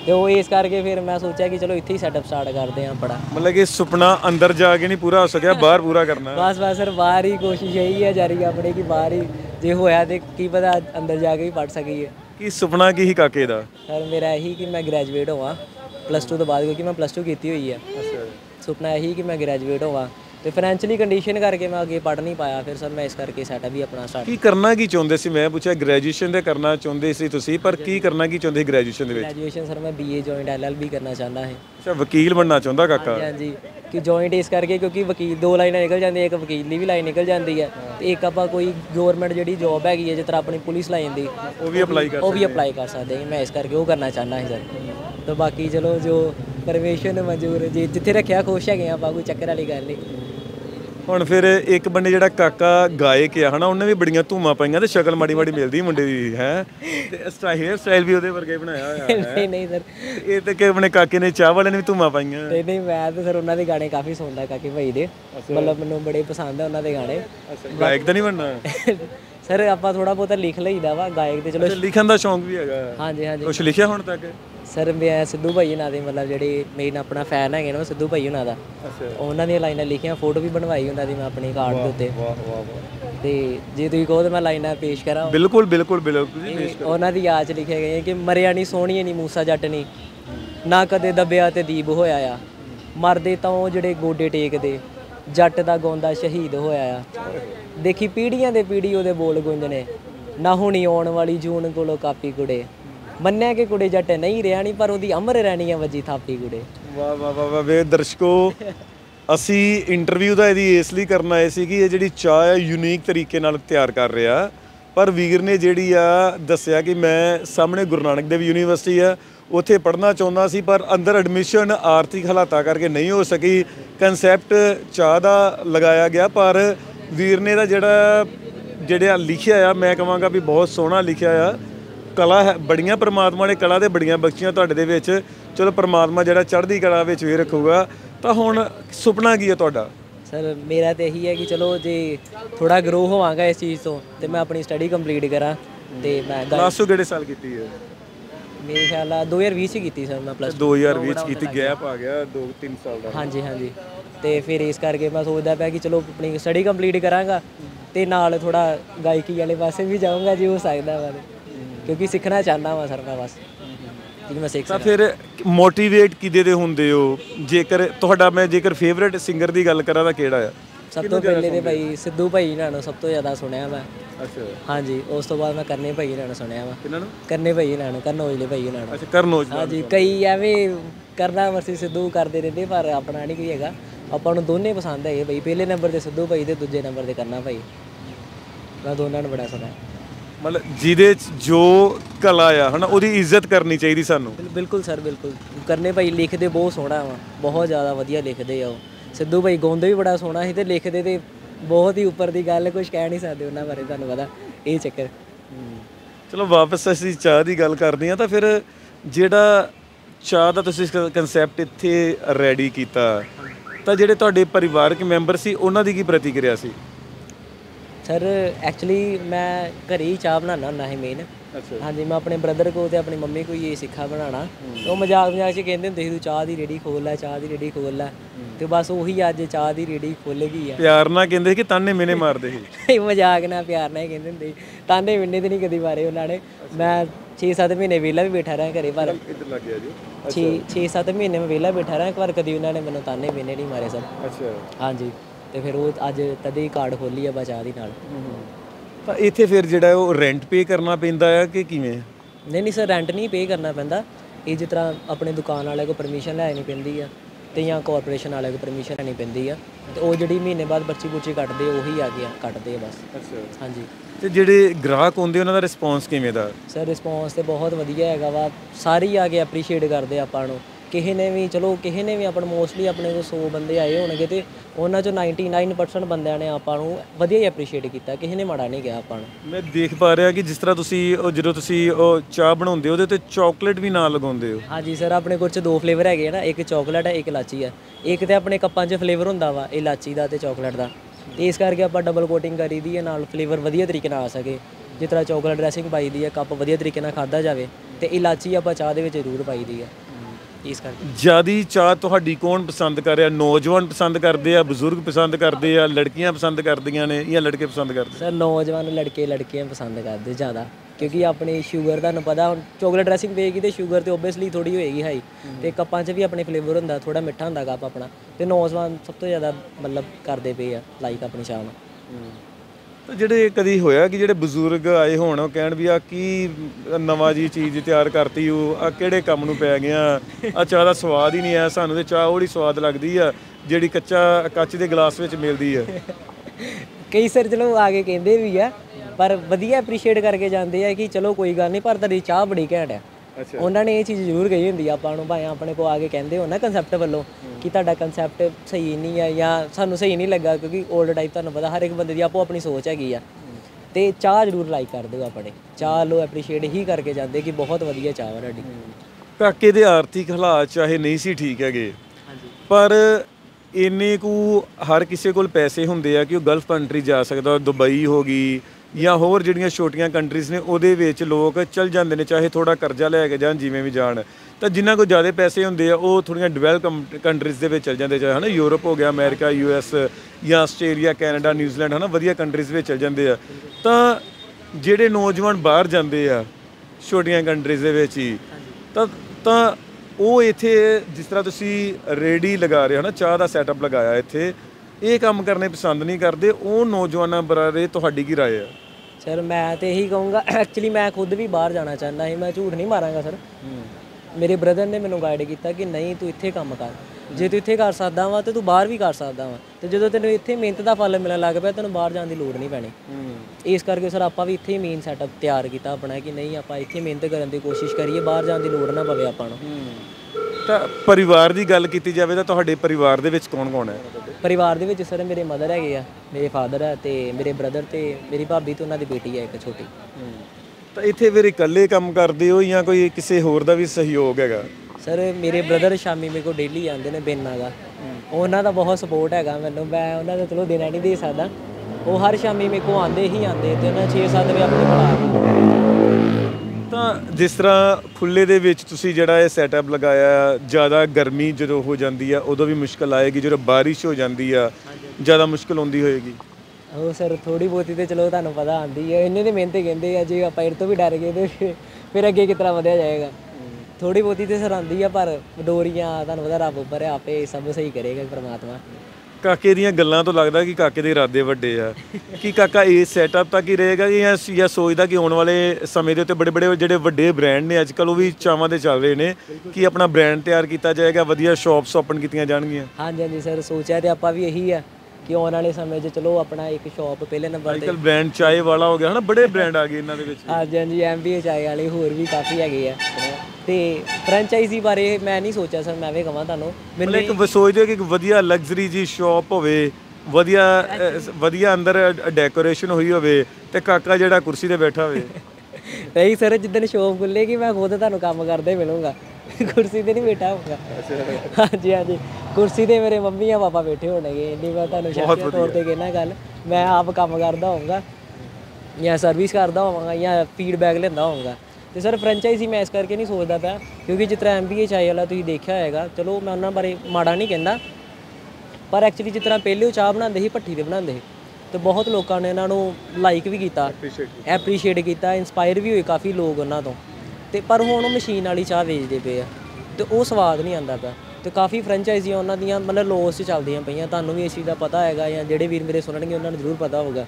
ਤੇ ਉਹ ਇਸ ਕਰਕੇ ਫਿਰ ਮੈਂ ਸੋਚਿਆ ਕਿ ਚਲੋ ਇੱਥੇ ਹੀ ਸੈਟਅਪ ਸਟਾਰਟ ਕਰਦੇ ਹਾਂ ਪੜਾ ਮਤਲਬ ਕਿ ਸੁਪਨਾ ਅੰਦਰ ਜਾ ਕੇ ਨਹੀਂ ਪੂਰਾ ਹੋ ਸਕਿਆ ਬਾਹਰ ਪੂਰਾ ਕਰਨਾ ਬਸ ਬਸ ਸਰ ਬਾਹਰ ਹੀ ਕੋਸ਼ਿਸ਼ ਇਹੀ ਹੈ ਜਾਰੀ ਆਪਣੇ ਕਿ ਬਾਹਰ ਹੀ ਜੇ ਹੋਇਆ ਤੇ ਕੀ ਪਤਾ ਅੰਦਰ ਜਾ ਕੇ ਵੀ ਪੜ ਸਕੀਏ ਕੀ ਸੁਪਨਾ ਕੀ ਹੀ ਕਾਕੇ ਦਾ ਸਰ ਮੇਰਾ ਇਹੀ ਕਿ ਮੈਂ ਗ੍ਰੈਜੂਏਟ ਹੋਵਾਂ ਪਲੱਸ 2 ਤੋਂ ਬਾਅਦ ਕਿਉਂਕਿ ਮੈਂ ਪਲੱਸ 2 ਕੀਤੀ ਹੋਈ ਹੈ ਅੱਛਾ ਸੁਪਨਾ ਇਹੀ ਕਿ ਮੈਂ ਗ੍ਰੈਜੂਏਟ ਹੋਵਾਂ ਤੇ ਫਾਈਨੈਂਸ਼ੀਅਲੀ ਕੰਡੀਸ਼ਨ ਕਰਕੇ ਮੈਂ ਅੱਗੇ ਪੜ ਨਹੀਂ ਪਾਇਆ ਫਿਰ ਸਰ ਮੈਂ ਇਸ ਕਰਕੇ ਸੈਟਅਪ ਵੀ ਆਪਣਾ ਸਟਾਰਟ ਕੀ ਕਰਨਾ ਕੀ ਚਾਹੁੰਦੇ ਸੀ? ਮੈਂ ਪੁੱਛਿਆ ਗ੍ਰੈਜੂਏਸ਼ਨ ਦੇ ਕਰਨਾ ਚਾਹੁੰਦੇ ਸੀ ਤੁਸੀਂ ਪਰ ਕੀ ਕਰਨਾ ਕੀ ਚਾਹੁੰਦੇ ਗ੍ਰੈਜੂਏਸ਼ਨ ਦੇ ਵਿੱਚ? ਗ੍ਰੈਜੂਏਸ਼ਨ ਸਰ ਮੈਂ ਬੀਏ ਜੁਆਇੰਟ ਐਲਐਲਬੀ ਕਰਨਾ ਚਾਹੁੰਦਾ ਹਾਂ ਅੱਛਾ ਵਕੀਲ ਬਣਨਾ ਚਾਹੁੰਦਾ ਕਾਕਾ? ਹਾਂਜੀ ਕਿ ਜੁਆਇੰਟ ਇਸ ਕਰਕੇ ਕਿਉਂਕਿ ਵਕੀਲ ਦੋ ਲਾਈਨਾਂ ਨਿਕਲ ਜਾਂਦੀਆਂ ਇੱਕ ਵਕੀਲ ਦੀ ਵੀ ਲਾਈਨ ਨਿਕਲ ਜਾਂਦੀ ਹੈ ਤੇ ਇੱਕ ਆਪਾਂ ਕੋਈ ਗਵਰਨਮੈਂਟ ਜਿਹੜੀ ਜੌਬ ਹੈਗੀ ਹੈ ਜਿਸ ਤਰ੍ਹਾਂ ਆਪਣੀ ਪੁਲਿਸ ਲਾਈਨ ਦੀ ਉਹ ਵੀ ਅਪਲਾਈ ਕਰ ਉਹ ਵੀ ਅਪਲਾਈ ਕਰ ਸਕਦੇ ਹਾਂ ਮੈਂ ਇਸ ਕਰਕੇ ਉਹ ਕਰਨਾ ਚਾਹੁੰਦਾ ਹਾਂ ਸਰ। ਤਾਂ ਬਾਕੀ ਚਲੋ ਜੋ ਪਰਮੇਸ਼ਰ ਨੂੰ ਮਨਜ਼ੂਰ ਜੇ ਜਿੱਥੇ ਰੱਖਿਆ ਖੁਸ਼ ਹੈਗੇ ਆਪਾਂ ਕੋਈ ਚੱਕਰ ਵਾਲੀ ਗੱਲ ਨਹੀਂ। ਹੁਣ ਫਿਰ ਇੱਕ ਬੰਨੇ ਜਿਹੜਾ ਕਾਕਾ ਗਾਇਕ ਆ ਹਨਾ ਉਹਨੇ ਵੀ ਬੜੀਆਂ ਧੂਮਾਂ ਪਾਈਆਂ ਤੇ ਸ਼ਕਲ ਮਾੜੀ ਮਾੜੀ ਮਿਲਦੀ ਮੁੰਡੇ ਦੀ ਹੈ। ਤੇ ਸਟਾਈਲ ਹੇਅਰ ਸਟਾਈਲ ਵੀ ਉਹਦੇ ਵਰਗਾ ਹੀ ਬਣਾਇਆ ਹੋਇਆ ਹੈ। ਨਹੀਂ ਨਹੀਂ ਸਰ। ਇਹ ਤੇ ਕਿ ਆਪਣੇ ਕਾਕੇ ਨੇ ਚਾਹ ਵਾਲੇ ਨੇ ਵੀ ਧੂਮਾਂ ਪਾਈਆਂ। ਨਹੀਂ ਨਹੀਂ ਮੈਂ ਤਾਂ ਸਰ ਉਹਨਾਂ ਦੇ ਗਾਣੇ ਕਾਫੀ ਸੁਣਦਾ ਕਾਕੇ ਭਾਈ ਦੇ। ਮਤਲਬ ਮੈਨੂੰ ਬੜੇ ਪਸੰਦ ਆ ਉਹਨਾਂ ਦੇ ਗਾਣੇ। ਗਾਇਕ ਤਾਂ ਨਹੀਂ ਬਣਨਾ? ਸਰ ਆਪਾਂ ਥੋੜਾ ਬਹੁਤਾ ਲਿਖ ਲਈਦਾ ਵਾ ਗਾਇਕ ਤੇ ਚਲੋ ਲਿਖਣ ਦਾ ਸ਼ੌਂਕ ਵੀ ਹੈਗਾ। ਹਾਂਜੀ ਹਾਂਜੀ। ਕੁਝ ਲਿਖਿਆ ਹੁਣ ਤੱਕ? ਸਰ ਮੈਂ ਸਿੱਧੂ ਭਾਈ ਉਹਨਾਂ ਦੇ ਮਤਲਬ ਜਿਹੜੇ ਮੇਨ ਆਪਣਾ ਫੈਨ ਹੈਗੇ ਨੇ ਸਿੱਧੂ ਭਾਈ ਉਹਨਾਂ ਦਾ। ਉਹਨਾਂ ਦੀਆਂ ਲਾਈਨਾਂ ਲਿਖੀਆਂ ਫੋਟੋ ਵੀ ਬਣਵਾਈ ਉਹਨਾਂ ਦੀ ਮੈਂ ਆਪਣੀ ਕਾਰਡ ਦੇ ਉੱਤੇ। ਵਾਹ ਵਾਹ ਵਾਹ। ਤੇ ਜੇ ਤੁਸੀਂ ਕਹੋ ਤਾਂ ਮੈਂ ਲਾਈਨਾਂ ਪੇਸ਼ ਕਰਾਂ। ਬਿਲਕੁਲ ਬਿਲਕੁਲ ਬਿਲਕੁਲ ਜੀ ਇਹ ਉਹਨਾਂ ਦੀ ਯਾਦ ਲਿਖੇ ਗਏ ਕਿ ਮਰਿਆ ਨਹੀਂ ਸੋਹਣੀਏ ਨਹੀਂ ਮੂਸਾ ਜੱਟ ਨਹੀਂ ਨਾ ਕਦੇ ਦਬਿਆ ਤੇ ਦੀਪ ਹੋਇਆ ਆ। ਮਰਦੇ ਤਾਂ ਉਹ ਜਿਹੜੇ ਗੋਡੇ ਟੇਕਦੇ ਜੱਟ ਦਾ ਗਾਉਂਦਾ ਸ਼ਹੀਦ ਹੋਇਆ ਆ। ਦੇਖੀ ਪੀੜੀਆਂ ਦੇ ਪੀੜੀ ਉਹਦੇ ਬੋਲ ਗੁੰਜਣੇ ਨਾ ਹੁਣੀ ਆਉਣ ਵਾਲੀ ਜੂਨ ਕੋਲੋਂ ਕਾਪੀ ਕੁੜੇ। ਮੰਨਿਆ ਕਿ ਕੁੜੇ ਜੱਟ ਨਹੀਂ ਰਿਆ ਨਹੀਂ ਪਰ ਉਹਦੀ ਅਮਰ ਰਹਿਣੀ ਆ ਵੱਜੀ ਥਾਪੀ ਕੁੜੇ। ਵਾਹ ਵਾਹ ਵਾਹ ਵਾਹ, ਵੇ ਦਰਸ਼ਕੋ, ਅਸੀਂ ਇੰਟਰਵਿਊ ਦਾ ਇਹਦੀ ਇਸ ਲਈ ਕਰਨ ਆਏ ਸੀ ਕਿ ਇਹ ਜਿਹੜੀ ਚਾਹ ਹੈ ਯੂਨੀਕ ਤਰੀਕੇ ਨਾਲ ਤਿਆਰ ਕਰ ਰਿਹਾ। ਪਰ ਵੀਰ ਨੇ ਜਿਹੜੀ ਆ ਦੱਸਿਆ ਕਿ ਮੈਂ ਸਾਹਮਣੇ ਗੁਰੂ ਨਾਨਕ ਦੇਵ ਯੂਨੀਵਰਸਿਟੀ ਆ, ਉੱਥੇ ਪੜ੍ਹਨਾ ਚਾਹੁੰਦਾ ਸੀ, ਪਰ ਅੰਦਰ ਐਡਮਿਸ਼ਨ ਆਰਥਿਕ ਹਾਲਾਤਾਂ ਕਰਕੇ ਨਹੀਂ ਹੋ ਸਕੀ। ਕਨਸੈਪਟ ਚਾਹ ਦਾ ਲਗਾਇਆ ਗਿਆ, ਪਰ ਵੀਰ ਨੇ ਦਾ ਜਿਹੜਾ ਜਿਹੜਾ ਲਿਖਿਆ ਆ, ਮੈਂ ਕਹਾਂਗਾ ਵੀ ਬਹੁਤ ਸੋਹਣਾ ਲਿਖਿਆ ਆ। ਕਲਾ ਹੈ ਬੜੀਆਂ ਪ੍ਰਮਾਤਮਾ ਨੇ ਕਲਾ ਦੇ ਬੜੀਆਂ ਬਖਸ਼ੀਆਂ ਤੁਹਾਡੇ ਦੇ ਵਿੱਚ। ਚਲੋ ਪ੍ਰਮਾਤਮਾ ਜਿਹੜਾ ਚੜ੍ਹਦੀ ਕਲਾ ਵਿੱਚ ਵੀ ਰੱਖੂਗਾ ਤਾਂ ਹੁਣ ਸੁਪਨਾ ਕੀ ਹੈ ਤੁਹਾਡਾ? ਸਰ ਮੇਰਾ ਤੇ ਇਹੀ ਹੈ ਕਿ ਚਲੋ ਜੇ ਥੋੜਾ ਗਰੋ ਹੋਵਾਂਗਾ ਇਸ ਚੀਜ਼ ਤੋਂ ਤੇ ਮੈਂ ਆਪਣੀ ਸਟੱਡੀ ਕੰਪਲੀਟ ਕਰਾਂ ਤੇ ਮੈਂ ਗਾ- ਕਲਾਸ ਕਿਹੜੇ ਸਾਲ ਕੀਤੀ ਹੈ? ਮੇਰੇ ਖਿਆਲ ਆ 2020 ਚ ਕੀਤੀ ਸਰ ਮੈਂ ਪਲੱਸ 2020 ਚ ਕੀਤੀ ਗੈਪ ਆ ਗਿਆ 2-3 ਸਾਲ ਦਾ। ਹਾਂਜੀ ਹਾਂਜੀ। ਤੇ ਫਿਰ ਇਸ ਕਰਕੇ ਮੈਂ ਸੋਚਦਾ ਪਿਆ ਕਿ ਚਲੋ ਆਪਣੀ ਸਟੱਡੀ ਕੰਪਲੀਟ ਕਰਾਂਗਾ ਤੇ ਨਾਲ ਥੋੜਾ ਗਾਇਕੀ ਵਾਲੇ ਪਾਸੇ ਵੀ ਜਾਊਂਗਾ ਜੇ ਹੋ ਸਕਦਾ ਵਾ। ਕਿਉਂਕਿ ਸਿੱਖਣਾ ਚਾਹੁੰਦਾ ਵਾਂ ਸਰ ਮੈਂ ਬਸ। ਕਿ ਮੈਂ ਸਿੱਖ ਤਾਂ ਫਿਰ ਮੋਟੀਵੇਟ ਕਿਦੇ ਦੇ ਹੁੰਦੇ ਹੋ? ਜੇਕਰ ਤੁਹਾਡਾ ਮੈਂ ਜੇਕਰ ਫੇਵਰਿਟ ਸਿੰਗਰ ਦੀ ਗੱਲ ਕਰਾਂ ਤਾਂ ਕਿਹੜਾ ਆ? ਸਭ ਤੋਂ ਪਹਿਲੇ ਤੇ ਭਾਈ ਸਿੱਧੂ ਭਾਈ ਇਹਨਾਂ ਨੂੰ ਸਭ ਤੋਂ ਜ਼ਿਆਦਾ ਸੁਣਿਆ ਮੈਂ। ਅੱਛਾ। ਹਾਂਜੀ ਉਸ ਤੋਂ ਬਾਅਦ ਮੈਂ ਕਰਨੇ ਭਾਈ ਇਹਨਾਂ ਨੂੰ ਸੁਣਿਆ ਵਾ। ਕਿਹਨਾਂ ਨੂੰ? ਕਰਨੇ ਭਾਈ ਇਹਨਾਂ ਨੂੰ ਕਰਨ ਔਜਲੇ ਭਾਈ ਇਹਨਾਂ ਨੂੰ। ਅੱਛਾ ਕਰਨੋਜ ਹਾਂਜੀ ਕਈ ਐਵੇਂ ਕਰਨਾ ਵਰਸੀ ਸਿੱਧੂ ਕਰਦੇ ਰਹਿੰਦੇ ਪਰ ਆਪਣਾ ਨਹੀਂ ਕੋਈ ਹੈਗਾ। ਆਪਾਂ ਨੂੰ ਦੋਨੇ ਪਸੰਦ ਹੈਗੇ ਭਾਈ ਪਹਿਲੇ ਨੰਬਰ ਤੇ ਸਿੱਧੂ ਭਾਈ ਤੇ ਦੂਜੇ ਨੰਬਰ ਤੇ ਕਰਨਾ ਭਾਈ। ਮੈਂ ਦੋਨਾਂ ਨੂੰ ਬੜਾ ਸੁਣਿਆ। ਮਤਲਬ ਜਿਹਦੇ ਚ ਜੋ ਕਲਾ ਆ ਹਨਾ ਉਹਦੀ ਇੱਜ਼ਤ ਕਰਨੀ ਚਾਹੀਦੀ ਸਾਨੂੰ। ਬਿਲ- ਬਿਲਕੁਲ ਸਰ ਬਿਲਕੁਲ। ਕਰਨੇ ਭਾਈ ਲਿਖਦੇ ਬਹੁਤ ਸੋਹਣਾ ਵਾ ਬਹੁਤ ਜ਼ਿਆਦਾ ਵਧੀਆ ਲਿਖਦੇ ਆ ਉਹ। ਸਿੱਧੂ ਭਾਈ ਗਾਉਂਦੇ ਵੀ ਬੜਾ ਸੋਹਣਾ ਸੀ ਤੇ ਲਿਖਦੇ ਤੇ ਬਹੁਤ ਹੀ ਉੱਪਰ ਦੀ ਗੱਲ ਕੁਝ ਕਹਿ ਨਹੀਂ ਸਕਦੇ ਉਹਨਾਂ ਬਾਰੇ ਤੁਹਾਨੂੰ ਪਤਾ ਇਹ ਚੱਕਰ। ਚਲੋ ਵਾਪਸ ਅਸੀਂ ਚਾਹ ਦੀ ਗੱਲ ਕਰਦੇ ਹਾਂ ਤਾਂ ਫਿਰ ਜਿਹੜਾ ਚਾਹ ਦਾ ਤੁਸੀਂ ਕਨਸੈਪਟ ਇੱਥੇ ਰੈਡੀ ਕੀਤਾ ਤਾਂ ਜਿਹੜੇ ਤੁਹਾਡੇ ਪਰਿਵਾਰਕ ਮੈਂਬਰ ਸੀ ਉਹਨਾਂ ਦੀ ਕੀ ਪ੍ਰਤੀਕਿਰਿਆ ਸੀ? ਸਰ ਐਕਚੁਅਲੀ ਮੈਂ ਘਰੇ ਹੀ ਚਾਹ ਬਣਾਉਣਾ ਹੁੰਦਾ ਸੀ ਮੇਨ ਹਾਂਜੀ ਮੈਂ ਆਪਣੇ ਬ੍ਰਦਰ ਕੋ ਤੇ ਆਪਣੀ ਮੰਮੀ ਕੋ ਇਹ ਸਿੱਖਾ ਬਣਾਉਣਾ। ਉਹ ਮਜ਼ਾਕ ਮਜ਼ਾਕ 'ਚ ਕਹਿੰਦੇ ਹੁੰਦੇ ਸੀ ਤੂੰ ਚਾਹ ਦੀ ਰੇੜੀ ਖੋਲ ਲੈ ਚਾਹ ਦੀ ਰੇੜੀ ਖੋਲ ਲੈ। ਤੇ ਬਸ ਉਹੀ ਅੱਜ ਚਾਹ ਦੀ ਰੇੜੀ ਖੁੱਲ ਗਈ ਆ। ਪਿਆਰ ਨਾਲ ਕਹਿੰਦੇ ਕਿ ਤਾਨੇ ਮੇਨੇ ਮਾਰਦੇ ਸੀ। ਇਹ ਮਜ਼ਾਕ ਨਾਲ ਪਿਆਰ ਨਾਲ ਹੀ ਕਹਿੰਦੇ ਹੁੰਦੇ। ਤਾਨੇ ਮਿੰਨੇ ਤੇ ਨਹੀਂ ਕਦੀ ਮਾਰੇ ਉਹਨਾਂ ਨੇ। ਮੈਂ 6-7 ਮਹੀਨੇ ਵਿਹਲਾ ਵੀ ਬੈਠਾ ਰਿਹਾ ਘਰੇ ਪਰ ਇੱਧਰ ਲੱਗ ਗਿਆ ਜੀ। 6 6-7 ਮਹੀਨੇ ਮੈਂ ਵਿਹਲਾ ਬੈਠਾ ਰਿਹਾ ਇੱਕ ਵਾਰ ਕਦੀ ਉਹਨਾਂ ਨੇ ਮੈਨੂੰ ਤਾਨੇ ਮਿੰਨੇ ਨਹੀਂ ਮਾਰੇ ਸਰ। ਅੱਛਾ। ਹਾਂਜੀ। ਤੇ ਫਿਰ ਉਹ ਅੱਜ ਤਦੇ ਹੀ ਕਾਰਡ ਖੋਲੀ ਆ ਬਚਾ ਦੀ ਨਾਲ। ਤਾਂ ਇੱਥੇ ਫਿਰ ਜਿਹੜਾ ਉਹ ਰੈਂਟ ਪੇ ਕਰਨਾ ਪੈਂਦਾ ਆ ਕਿ ਕਿਵੇਂ? ਨਹੀਂ ਨਹੀਂ ਸਰ ਰੈਂਟ ਨਹੀਂ ਪੇ ਕਰਨਾ ਪੈਂਦਾ। ਇਹ ਜਿਸ ਤਰ੍ਹਾਂ ਆਪਣੇ ਦੁਕਾਨ ਵਾਲੇ ਕੋ ਪਰਮਿਸ਼ਨ ਲੈਣੀ ਪੈਂਦੀ ਆ ਤੇ ਜਾਂ ਕਾਰਪੋਰੇਸ਼ਨ ਵਾਲੇ ਕੋ ਪਰਮਿਸ਼ਨ ਲੈਣੀ ਪੈਂਦੀ ਆ। ਤੇ ਉਹ ਜਿਹੜੀ ਮਹੀਨੇ ਬਾਅਦ ਪਰਚੀ ਪੁਰਚੀ ਕੱਟਦੇ ਉਹੀ ਆ ਗਿਆ ਕੱਟਦੇ ਆ ਬਸ। ਅੱਛਾ। ਹਾਂਜੀ। ਤੇ ਜਿਹੜੇ ਗ੍ਰਾਹਕ ਹੁੰਦੇ ਉਹਨਾਂ ਦਾ ਰਿਸਪੌਂਸ ਕਿਵੇਂ ਦਾ? ਸਰ ਰਿਸਪੌਂਸ ਤੇ ਬਹੁਤ ਵਧੀਆ ਹੈਗਾ ਵਾ। ਸਾਰੇ ਹੀ ਆ ਕੇ ਐਪਰੀਸ਼ੀਏਟ ਕਰਦੇ ਆਪਾਂ ਨੂੰ। ਕਿਸੇ ਨੇ ਵੀ ਚਲੋ ਕਿਸੇ ਨੇ ਵੀ ਆਪਣ ਮੋਸਟਲੀ ਆਪਣੇ ਕੋਲ 100 ਬੰਦੇ ਆਏ ਹੋਣਗੇ ਤੇ ਉਹਨਾਂ ਚੋਂ 99% ਬੰਦਿਆਂ ਨੇ ਆਪਾਂ ਨੂੰ ਵਧੀਆ ਹੀ ਐਪਰੀਸ਼ੀਏਟ ਕੀਤਾ ਕਿਸੇ ਨੇ ਮਾੜਾ ਨਹੀਂ ਗਿਆ ਆਪਾਂ ਨੂੰ। ਮੈਂ ਦੇਖ ਪਾ ਰਿਹਾ ਕਿ ਜਿਸ ਤਰ੍ਹਾਂ ਤੁਸੀਂ ਉਹ ਜਦੋਂ ਤੁਸੀਂ ਉਹ ਚਾਹ ਬਣਾਉਂਦੇ ਹੋ ਉਹਦੇ ਤੇ ਚਾਕਲੇਟ ਵੀ ਨਾਲ ਲਗਾਉਂਦੇ ਹੋ। ਹਾਂਜੀ ਸਰ ਆਪਣੇ ਕੋਲ ਚ ਦੋ ਫਲੇਵਰ ਹੈਗੇ ਆ ਨਾ ਇੱਕ ਚਾਕਲੇਟ ਹੈ ਇੱਕ ਇਲਾਚੀ ਹੈ ਇੱਕ ਤੇ ਆਪਣੇ ਕੱਪਾਂ 'ਚ ਫਲੇਵਰ ਹੁੰਦਾ ਵਾ ਇਲਾਚੀ ਦਾ ਤੇ ਚਾਕਲੇਟ ਦਾ। ਤੇ ਇਸ ਕਰਕੇ ਆਪਾਂ ਡਬਲ ਕੋਟਿੰਗ ਕਰੀਦੀ ਹੈ ਨਾਲ ਫਲੇਵਰ ਵਧੀਆ ਤਰੀਕੇ ਨਾਲ ਆ ਸਕੇ। ਜਿਸ ਤਰ੍ਹਾਂ ਚਾਕਲੇਟ ਡਰੈਸਿੰਗ ਪਾਈਦੀ ਹੈ ਕੱਪ ਵਧੀਆ ਤਰੀਕੇ ਨਾਲ ਖਾਦਾ ਜਾਵੇ ਤੇ ਇਲਾਚੀ ਆਪਾਂ ਚਾਹ ਦੇ ਵਿੱਚ ਜ਼ਰੂਰ ਪਾਈਦੀ ਹੈ ਇਸ ਕਰਕੇ। ਜਿਆਦੀ ਚਾਹ ਤੁਹਾਡੀ ਕੌਣ ਪਸੰਦ ਕਰ ਰਿਹਾ? ਨੌਜਵਾਨ ਪਸੰਦ ਕਰਦੇ ਆ ਬਜ਼ੁਰਗ ਪਸੰਦ ਕਰਦੇ ਆ ਲੜਕੀਆਂ ਪਸੰਦ ਕਰਦੀਆਂ ਨੇ ਜਾਂ ਲੜਕੇ ਪਸੰਦ ਕਰਦੇ? ਸਰ ਨੌਜਵਾਨ ਲੜਕੇ ਲੜਕੀਆਂ ਪਸੰਦ ਕਰਦੇ ਜ਼ਿਆਦਾ। ਕਿਉਂਕਿ ਆਪਣੀ ਸ਼ੂਗਰ ਤੁਹਾਨੂੰ ਪਤਾ ਹੁਣ ਚਾਕਲੇਟ ਡਰੈਸਿੰਗ ਪਏਗੀ ਤੇ ਸ਼ੂਗਰ ਤੇ ਓਬਵੀਅਸਲੀ ਥੋੜੀ ਹੋਏਗੀ ਹਾਈ ਤੇ ਕੱਪਾਂ 'ਚ ਵੀ ਆਪਣੇ ਫਲੇਵਰ ਹੁੰਦਾ ਥੋੜਾ ਮਿੱਠਾ ਹੁੰਦਾ ਕੱਪ ਆਪਣਾ। ਤੇ ਨੌਜਵਾਨ ਸਭ ਤੋਂ ਜ਼ਿਆਦਾ ਮਤਲਬ ਕਰਦੇ ਪਏ ਆ ਲਾਈਕ ਆਪਣੀ ਚਾਹ ਨੂੰ। ਜਿਹੜੇ ਕਦੀ ਹੋਇਆ ਕਿ ਜਿਹੜੇ ਬਜ਼ੁਰਗ ਆਏ ਹੋਣ, ਉਹ ਕਹਿਣ ਵੀ ਆ ਕੀ ਨਵਾਂ ਜੀ ਚੀਜ਼ ਤਿਆਰ ਕਰਤੀ ਉਹ ਆ ਕਿਹੜੇ ਕੰਮ ਨੂੰ ਪੈ ਗਿਆ ਆ ਚਾਹ ਦਾ ਸਵਾਦ ਹੀ ਨਹੀਂ ਆ ਸਾਨੂੰ ਤੇ ਚਾਹ ਉਹੜੀ ਸਵਾਦ ਲੱਗਦੀ ਆ, ਜਿਹੜੀ ਕੱਚਾ ਕੱਚ ਦੇ ਗਲਾਸ ਵਿੱਚ ਮਿਲਦੀ ਆ। ਕਈ ਸਰ ਚਲੋ ਆ ਕੇ ਕਹਿੰਦੇ ਵੀ ਆ, ਪਰ ਵਧੀਆ ਐਪਰੀਸ਼ੀਏਟ ਕਰਕੇ ਜਾਂਦੇ ਆ ਕਿ ਚਲੋ ਕੋਈ ਗੱਲ ਨਹੀਂ, ਪਰ ਤੁਹਾਡੀ ਚਾਹ ਬੜੀ ਘੈਂਟ ਆ। ਉਹਨਾਂ ਨੇ ਇਹ ਚੀਜ਼ ਜ਼ਰੂਰ ਕਹੀ ਹੁੰਦੀ ਆ ਆਪਾਂ ਨੂੰ ਭਾਵੇਂ ਆਪਣੇ ਕੋ ਆ ਕੇ ਕਹਿੰਦੇ ਹੋ ਨਾ ਕਨਸੈਪਟ ਵੱਲੋਂ ਕਿ ਤੁਹਾਡਾ ਕਨਸੈਪਟ ਸਹੀ ਨਹੀਂ ਆ ਜਾਂ ਸਾਨੂੰ ਸਹੀ ਨਹੀਂ ਲੱਗਾ ਕਿਉਂਕਿ 올ਡ ਟਾਈਪ ਤੁਹਾਨੂੰ ਪਤਾ ਹਰ ਇੱਕ ਬੰਦੇ ਦੀ ਆਪੋ ਆਪਣੀ ਸੋਚ ਹੈਗੀ ਆ। ਤੇ ਚਾਹ ਜ਼ਰੂਰ ਲਾਈਕ ਕਰਦੇ ਹੋ ਆਪਣੇ। ਚਾਹ ਲੋ ਐਪਰੀਸ਼ੀਏਟ ਹੀ ਕਰਕੇ ਜਾਂਦੇ ਕਿ ਬਹੁਤ ਵਧੀਆ ਚਾਹ ਵਾ ਤੁਹਾਡੀ। ਕਾਕੇ ਦੇ ਆਰਥਿਕ ਹਾਲਾਤ ਚਾਹੇ ਨਹੀਂ ਸੀ ਠੀਕ ਹੈਗੇ ਪਰ ਇੰਨੇ ਕੁ ਹਰ ਕਿਸੇ ਕੋਲ ਪੈਸੇ ਹੁੰਦੇ ਆ ਕਿ ਉਹ ਗਲਫ ਕੰਟਰੀ ਜਾ ਸਕਦਾ ਦੁਬਈ ਹੋ ਗਈ ਜਾਂ ਹੋਰ ਜਿਹੜੀਆਂ ਛੋਟੀਆਂ ਕੰਟਰੀਜ਼ ਨੇ, ਉਹਦੇ ਵਿੱਚ ਲੋਕ ਚੱਲ ਜਾਂਦੇ ਨੇ, ਚਾਹੇ ਥੋੜਾ ਕਰਜ਼ਾ ਲੈ ਕੇ ਜਾਣ, ਜਿਵੇਂ ਵੀ ਜਾਣ। ਤਾਂ ਜਿਨ੍ਹਾਂ ਕੋਲ ਜ਼ਿਆਦਾ ਪੈਸੇ ਹੁੰਦੇ ਆ, ਉਹ ਥੋੜੀਆਂ ਡਿਵੈਲਪ ਕੰਟਰੀਜ਼ ਦੇ ਵਿੱਚ ਚੱਲ ਜਾਂਦੇ, ਚਾਹੇ ਹਨਾ ਯੂਰਪ ਹੋ ਗਿਆ ਅਮਰੀਕਾ ਯੂ ਐਸ ਜਾਂ ਆਸਟ੍ਰੇਲੀਆ ਕੈਨੇਡਾ ਨਿਊਜ਼ੀਲੈਂਡ ਹਨਾ ਵਧੀਆ ਕੰਟਰੀਜ਼ ਵਿੱਚ ਚੱਲ ਜਾਂਦੇ ਆ। ਤਾਂ ਜਿਹੜੇ ਨੌਜਵਾਨ ਬਾਹਰ ਜਾਂਦੇ ਆ, ਛੋਟੀਆਂ ਕੰਟਰੀਜ਼ ਦੇ ਵਿੱਚ ਹੀ, ਤਾਂ ਤਾਂ ਉਹ ਇੱਥੇ ਜਿਸ ਤਰ੍ਹਾਂ ਤੁਸੀਂ ਰੇੜੀ ਲਗਾ ਰਹੇ ਹੋ ਨਾ ਚਾਹ ਦਾ ਸੈਟਅਪ ਲਗਾਇਆ ਇੱਥੇ, ਇਹ ਕੰਮ ਕਰਨੇ ਪਸੰਦ ਨਹੀਂ ਕਰਦੇ, ਉਹ ਨੌਜਵਾਨਾਂ ਬਾਰੇ ਤੁਹਾਡੀ ਕੀ ਰਾਏ ਹੈ ਸਰ ਮੈਂ ਤੇ ਇਹੀ ਕਹੂੰਗਾ ਐਕਚੁਅਲੀ ਮੈਂ ਖੁਦ ਵੀ ਬਾਹਰ ਜਾਣਾ ਚਾਹੁੰਦਾ ਸੀ ਮੈਂ ਝੂਠ ਨਹੀਂ ਮਾਰਾਂਗਾ ਸਰ। ਮੇਰੇ ਬ੍ਰਦਰ ਨੇ ਮੈਨੂੰ ਗਾਈਡ ਕੀਤਾ ਕਿ ਨਹੀਂ ਤੂੰ ਇੱਥੇ ਕੰਮ ਕਰ। ਜੇ ਤੂੰ ਇੱਥੇ ਕਰ ਸਕਦਾ ਵਾ ਤੇ ਤੂੰ ਬਾਹਰ ਵੀ ਕਰ ਸਕਦਾ ਵਾ। ਤੇ ਜਦੋਂ ਤੈਨੂੰ ਇੱਥੇ ਮਿਹਨਤ ਦਾ ਫਲ ਮਿਲਣ ਲੱਗ ਪਿਆ ਤੈਨੂੰ ਬਾਹਰ ਜਾਣ ਦੀ ਲੋੜ ਨਹੀਂ ਪੈਣੀ। ਇਸ ਕਰਕੇ ਸਰ ਆਪਾਂ ਵੀ ਇੱਥੇ ਹੀ ਮੇਨ ਸੈਟਅਪ ਤਿਆਰ ਕੀਤਾ ਆਪਣਾ ਕਿ ਨਹੀਂ ਆਪਾਂ ਇੱਥੇ ਮਿਹਨਤ ਕਰਨ ਦੀ ਕੋਸ਼ਿਸ਼ ਕਰੀਏ ਬਾਹਰ ਜਾਣ ਦੀ ਲੋੜ ਨਾ ਪਵੇ ਆਪਾਂ ਨੂੰ। ਤਾਂ ਪਰਿਵਾਰ ਦੀ ਗੱਲ ਕੀਤੀ ਜਾਵੇ ਤਾਂ ਤੁਹਾਡੇ ਪਰਿਵਾਰ ਦੇ ਵਿੱਚ ਕੌਣ ਕੌਣ ਹੈ? ਪਰਿਵਾਰ ਦੇ ਵਿੱਚ ਸਰ ਮੇਰੇ ਮਦਰ ਹੈਗੇ ਆ ਮੇਰੇ ਫਾਦਰ ਹੈ ਤੇ ਮੇਰੇ ਬ੍ਰਦਰ ਤੇ ਮੇਰੀ ਭਾਬੀ ਤੇ ਉਹਨਾਂ ਦੀ ਬੇਟੀ ਹੈ ਇੱਕ ਛੋਟੀ। ਤਾਂ ਇੱਥੇ ਫਿਰ ਇਕੱਲੇ ਕੰਮ ਕਰਦੇ ਹੋ ਜਾਂ ਕੋਈ ਕਿਸੇ ਹੋਰ ਦਾ ਵੀ ਸਹਿਯੋਗ ਹੈਗਾ? ਸਰ ਮੇਰੇ ਬ੍ਰਦਰ ਸ਼ਾਮੀ ਮੇਰੇ ਕੋਲ ਡੇਲੀ ਆਉਂਦੇ ਨੇ ਬਿੰਨਾ ਦਾ। ਉਹਨਾਂ ਦਾ ਬਹੁਤ ਸਪੋਰਟ ਹੈਗਾ ਮੈਨੂੰ ਮੈਂ ਉਹਨਾਂ ਦਾ ਚਲੋ ਦੇਣਾ ਨਹੀਂ ਦੇ ਸਕਦਾ। ਉਹ ਹਰ ਸ਼ਾਮੀ ਮੇਰੇ ਕੋਲ ਆਉਂਦੇ ਹੀ ਆਉਂਦੇ ਤੇ ਉਹਨਾਂ 6-7 ਵਜੇ ਆਪਣੇ ਕੋਲ ਆ ਤਾਂ ਜਿਸ ਤਰ੍ਹਾਂ ਖੁੱਲੇ ਦੇ ਵਿੱਚ ਤੁਸੀਂ ਜਿਹੜਾ ਇਹ ਸੈਟਅਪ ਲਗਾਇਆ ਜ਼ਿਆਦਾ ਗਰਮੀ ਜਦੋਂ ਹੋ ਜਾਂਦੀ ਆ ਉਦੋਂ ਵੀ ਮੁਸ਼ਕਲ ਆਏਗੀ ਜਦੋਂ ਬਾਰਿਸ਼ ਹੋ ਜਾਂਦੀ ਆ ਜ਼ਿਆਦਾ ਮੁਸ਼ਕਲ ਹੁੰਦੀ ਹੋਏਗੀ। ਉਹ ਸਰ ਥੋੜੀ ਬਹੁਤੀ ਤੇ ਚਲੋ ਤੁਹਾਨੂੰ ਪਤਾ ਆਂਦੀ ਹੈ ਇੰਨੇ ਦੇ ਮਿਹਨਤ ਕਹਿੰਦੇ ਆ ਜੇ ਆਪਾਂ ਇਹ ਤੋਂ ਵੀ ਡਰ ਗਏ ਤੇ ਫਿਰ- ਅੱਗੇ ਕਿਤਨਾ ਵਧਿਆ ਜਾਏਗਾ। ਥੋੜੀ ਬਹੁਤੀ ਤੇ ਸਰ ਆਉਂਦੀ ਆ ਪਰ ਡੋਰੀਆਂ ਤੁਹਾਨੂੰ ਪਤਾ ਰੱਬ ਉੱਪਰ ਆਪੇ ਸਭ ਸਹੀ ਕਰੇਗਾ ਪ੍ਰਮਾਤਮਾ। ਕਾਕੇ ਦੀਆਂ ਗੱਲਾਂ ਤੋਂ ਲੱਗਦਾ ਕਿ ਕਾਕੇ ਦੇ ਇਰਾਦੇ ਵੱਡੇ ਆ। ਕੀ ਕਾਕਾ ਇਸ ਸੈਟਅਪ ਤੱਕ ਹੀ ਰਹੇਗਾ ਕਿ ਜਾਂ ਜਾਂ ਸੋਚਦਾ ਕਿ ਆਉਣ ਵਾਲੇ ਸਮੇਂ ਦੇ ਉੱਤੇ ਬੜੇ ਬੜੇ ਜਿਹੜੇ ਵੱਡੇ ਬ੍ਰਾਂਡ ਨੇ ਅੱਜ ਕੱਲ ਉਹ ਵੀ ਚਾਵਾਂ ਦੇ ਚੱਲ ਰਹੇ ਨੇ ਕਿ ਆਪਣਾ ਬ੍ਰਾਂਡ ਤਿਆਰ ਕੀਤਾ ਜਾਏਗਾ ਵਧੀਆ ਸ਼ਾਪਸ ਓਪਨ ਕੀਤੀਆਂ ਜਾਣਗੀਆਂ। ਹਾਂਜੀ ਹਾਂਜੀ ਸਰ ਸੋਚਿਆ ਤੇ ਆਪਾਂ ਵੀ ਇਹੀ ਆ। ਕਿ ਆਉਣ ਵਾਲੇ ਸਮੇਂ 'ਚ ਚਲੋ ਆਪਣਾ ਇੱਕ ਸ਼ਾਪ ਪਹਿਲੇ ਨੰਬਰ ਤੇ। ਕੱਲ ਬ੍ਰਾਂਡ ਚਾਏ ਵਾਲਾ ਹੋ ਗਿਆ ਹਨਾ? ਬੜੇ ਬ੍ਰਾਂਡ ਆ ਗਏ ਇਹਨਾਂ ਦੇ ਵਿੱਚ। ਹਾਂਜੀ ਹਾਂਜੀ ਐਮਬੀਏ ਚਾਏ ਵਾਲੇ ਹੋਰ ਵੀ ਕਾਫੀ ਹੈਗੇ ਆ। ਤੇ ਫਰੈਂਚਾਈਜ਼ੀ ਬਾਰੇ ਮੈਂ ਨਹੀਂ ਸੋਚਿਆ ਸਰ ਮੈਂ ਵੀ ਕਹਾਂ ਤੁਹਾਨੂੰ। ਮੈਨੂੰ ਇੱਕ ਸੋਚਦੇ ਕਿ ਇੱਕ ਵਧੀਆ ਲਗਜ਼ਰੀ ਜੀ ਸ਼ਾਪ ਹੋਵੇ ਵਧੀਆ ਵਧੀਆ ਅੰਦਰ ਡੈਕੋਰੇਸ਼ਨ ਹੋਈ ਹੋਵੇ ਤੇ ਕਾਕਾ ਜਿਹੜਾ ਕੁਰਸੀ ਤੇ ਬੈਠਾ ਹੋਵੇ। ਨਹੀਂ ਸਰ ਜਿੱਦਣ ਸ਼ੋਪ ਖੁੱਲੇਗੀ ਮੈਂ ਖੁਦ ਤੁਹਾਨੂੰ ਕੰਮ ਕਰਦੇ ਮਿਲੂੰਗਾ। ਕੁਰਸੀ ਤੇ ਨਹੀਂ ਬੈਠਾ ਹੋਊਗਾ। ਹਾਂਜੀ ਹਾਂਜੀ। ਕੁਰਸੀ ਤੇ ਮੇਰੇ ਮੰਮੀ ਆ ਪਾਪਾ ਬੈਠੇ ਹੋਣਗੇ। ਇੰਨੀ ਮੈਂ ਤੁਹਾਨੂੰ ਸ਼ਖਸੀਅਤ ਤੌਰ ਤੇ ਕਹਿਣਾ ਗੱਲ ਮੈਂ ਆਪ ਕੰਮ ਕਰਦਾ ਹੋਊਂਗਾ ਜਾਂ ਸਰਵਿਸ ਕਰਦਾ ਹੋਵਾਂਗਾ ਜਾਂ ਫੀਡਬੈਕ ਲੈਂਦਾ ਹੋਵਾਂਗਾ ਤੇ ਸਰ ਫਰੈਂਚਾਈਜ਼ੀ ਮੈਂ ਇਸ ਕਰਕੇ ਨਹੀਂ ਸੋਚਦਾ ਪਿਆ ਕਿਉਂਕਿ ਤਰ੍ਹਾਂ ਐਮਬੀਏ ਚਾਏ ਵਾਲਾ ਤੁਸੀਂ ਦੇਖਿਆ ਹੋਏਗਾ ਚਲੋ ਮੈਂ ਉਹਨਾਂ ਬਾਰੇ ਮਾੜਾ ਨਹੀਂ ਕਹਿੰਦਾ ਪਰ ਐਕਚੁਅਲੀ ਤਰ੍ਹਾਂ ਪਹਿਲੇ ਉਹ ਚਾਹ ਬਣਾਉਂਦੇ ਸੀ ਭੱਠੀ ਤੇ ਬਣਾਉਂਦੇ ਸੀ ਤੇ ਬਹੁਤ ਲੋਕਾਂ ਨੇ ਇਹਨਾਂ ਨੂੰ ਲਾਈਕ ਵੀ ਕੀਤਾ ਐਪਰੀਸ਼ੀਏਟ ਕੀਤਾ। ਇਨਸਪਾਇਰ ਵੀ ਹੋਏ ਕਾਫੀ ਲੋਕ ਉਹਨਾਂ ਤੋਂ। ਤੇ ਪਰ ਹੁਣ ਉਹ ਮਸ਼ੀਨ ਵਾਲੀ ਚਾਹ ਵੇਚਦੇ ਪਏ ਆ ਤੇ ਉਹ ਸਵਾਦ ਨਹੀਂ ਆਂਦਾ ਪਿਆ। ਤੇ ਕਾਫੀ ਫਰੈਂਚਾਈਜ਼ੀਆਂ ਉਹਨਾਂ ਦੀਆਂ ਮਤਲਬ ਲੋਸ 'ਚ ਚੱਲਦੀਆਂ ਪਈਆਂ। ਤੁਹਾਨੂੰ ਵੀ ਇਸ ਚੀਜ਼ ਦਾ ਪਤਾ ਹੈਗਾ ਜਾਂ ਜਿਹੜੇ ਵੀਰ ਮੇਰੇ ਸੁਣਨਗੇ ਉਹਨਾਂ ਨੂੰ ਜ਼ਰੂਰ ਪਤਾ ਹੋਊਗਾ।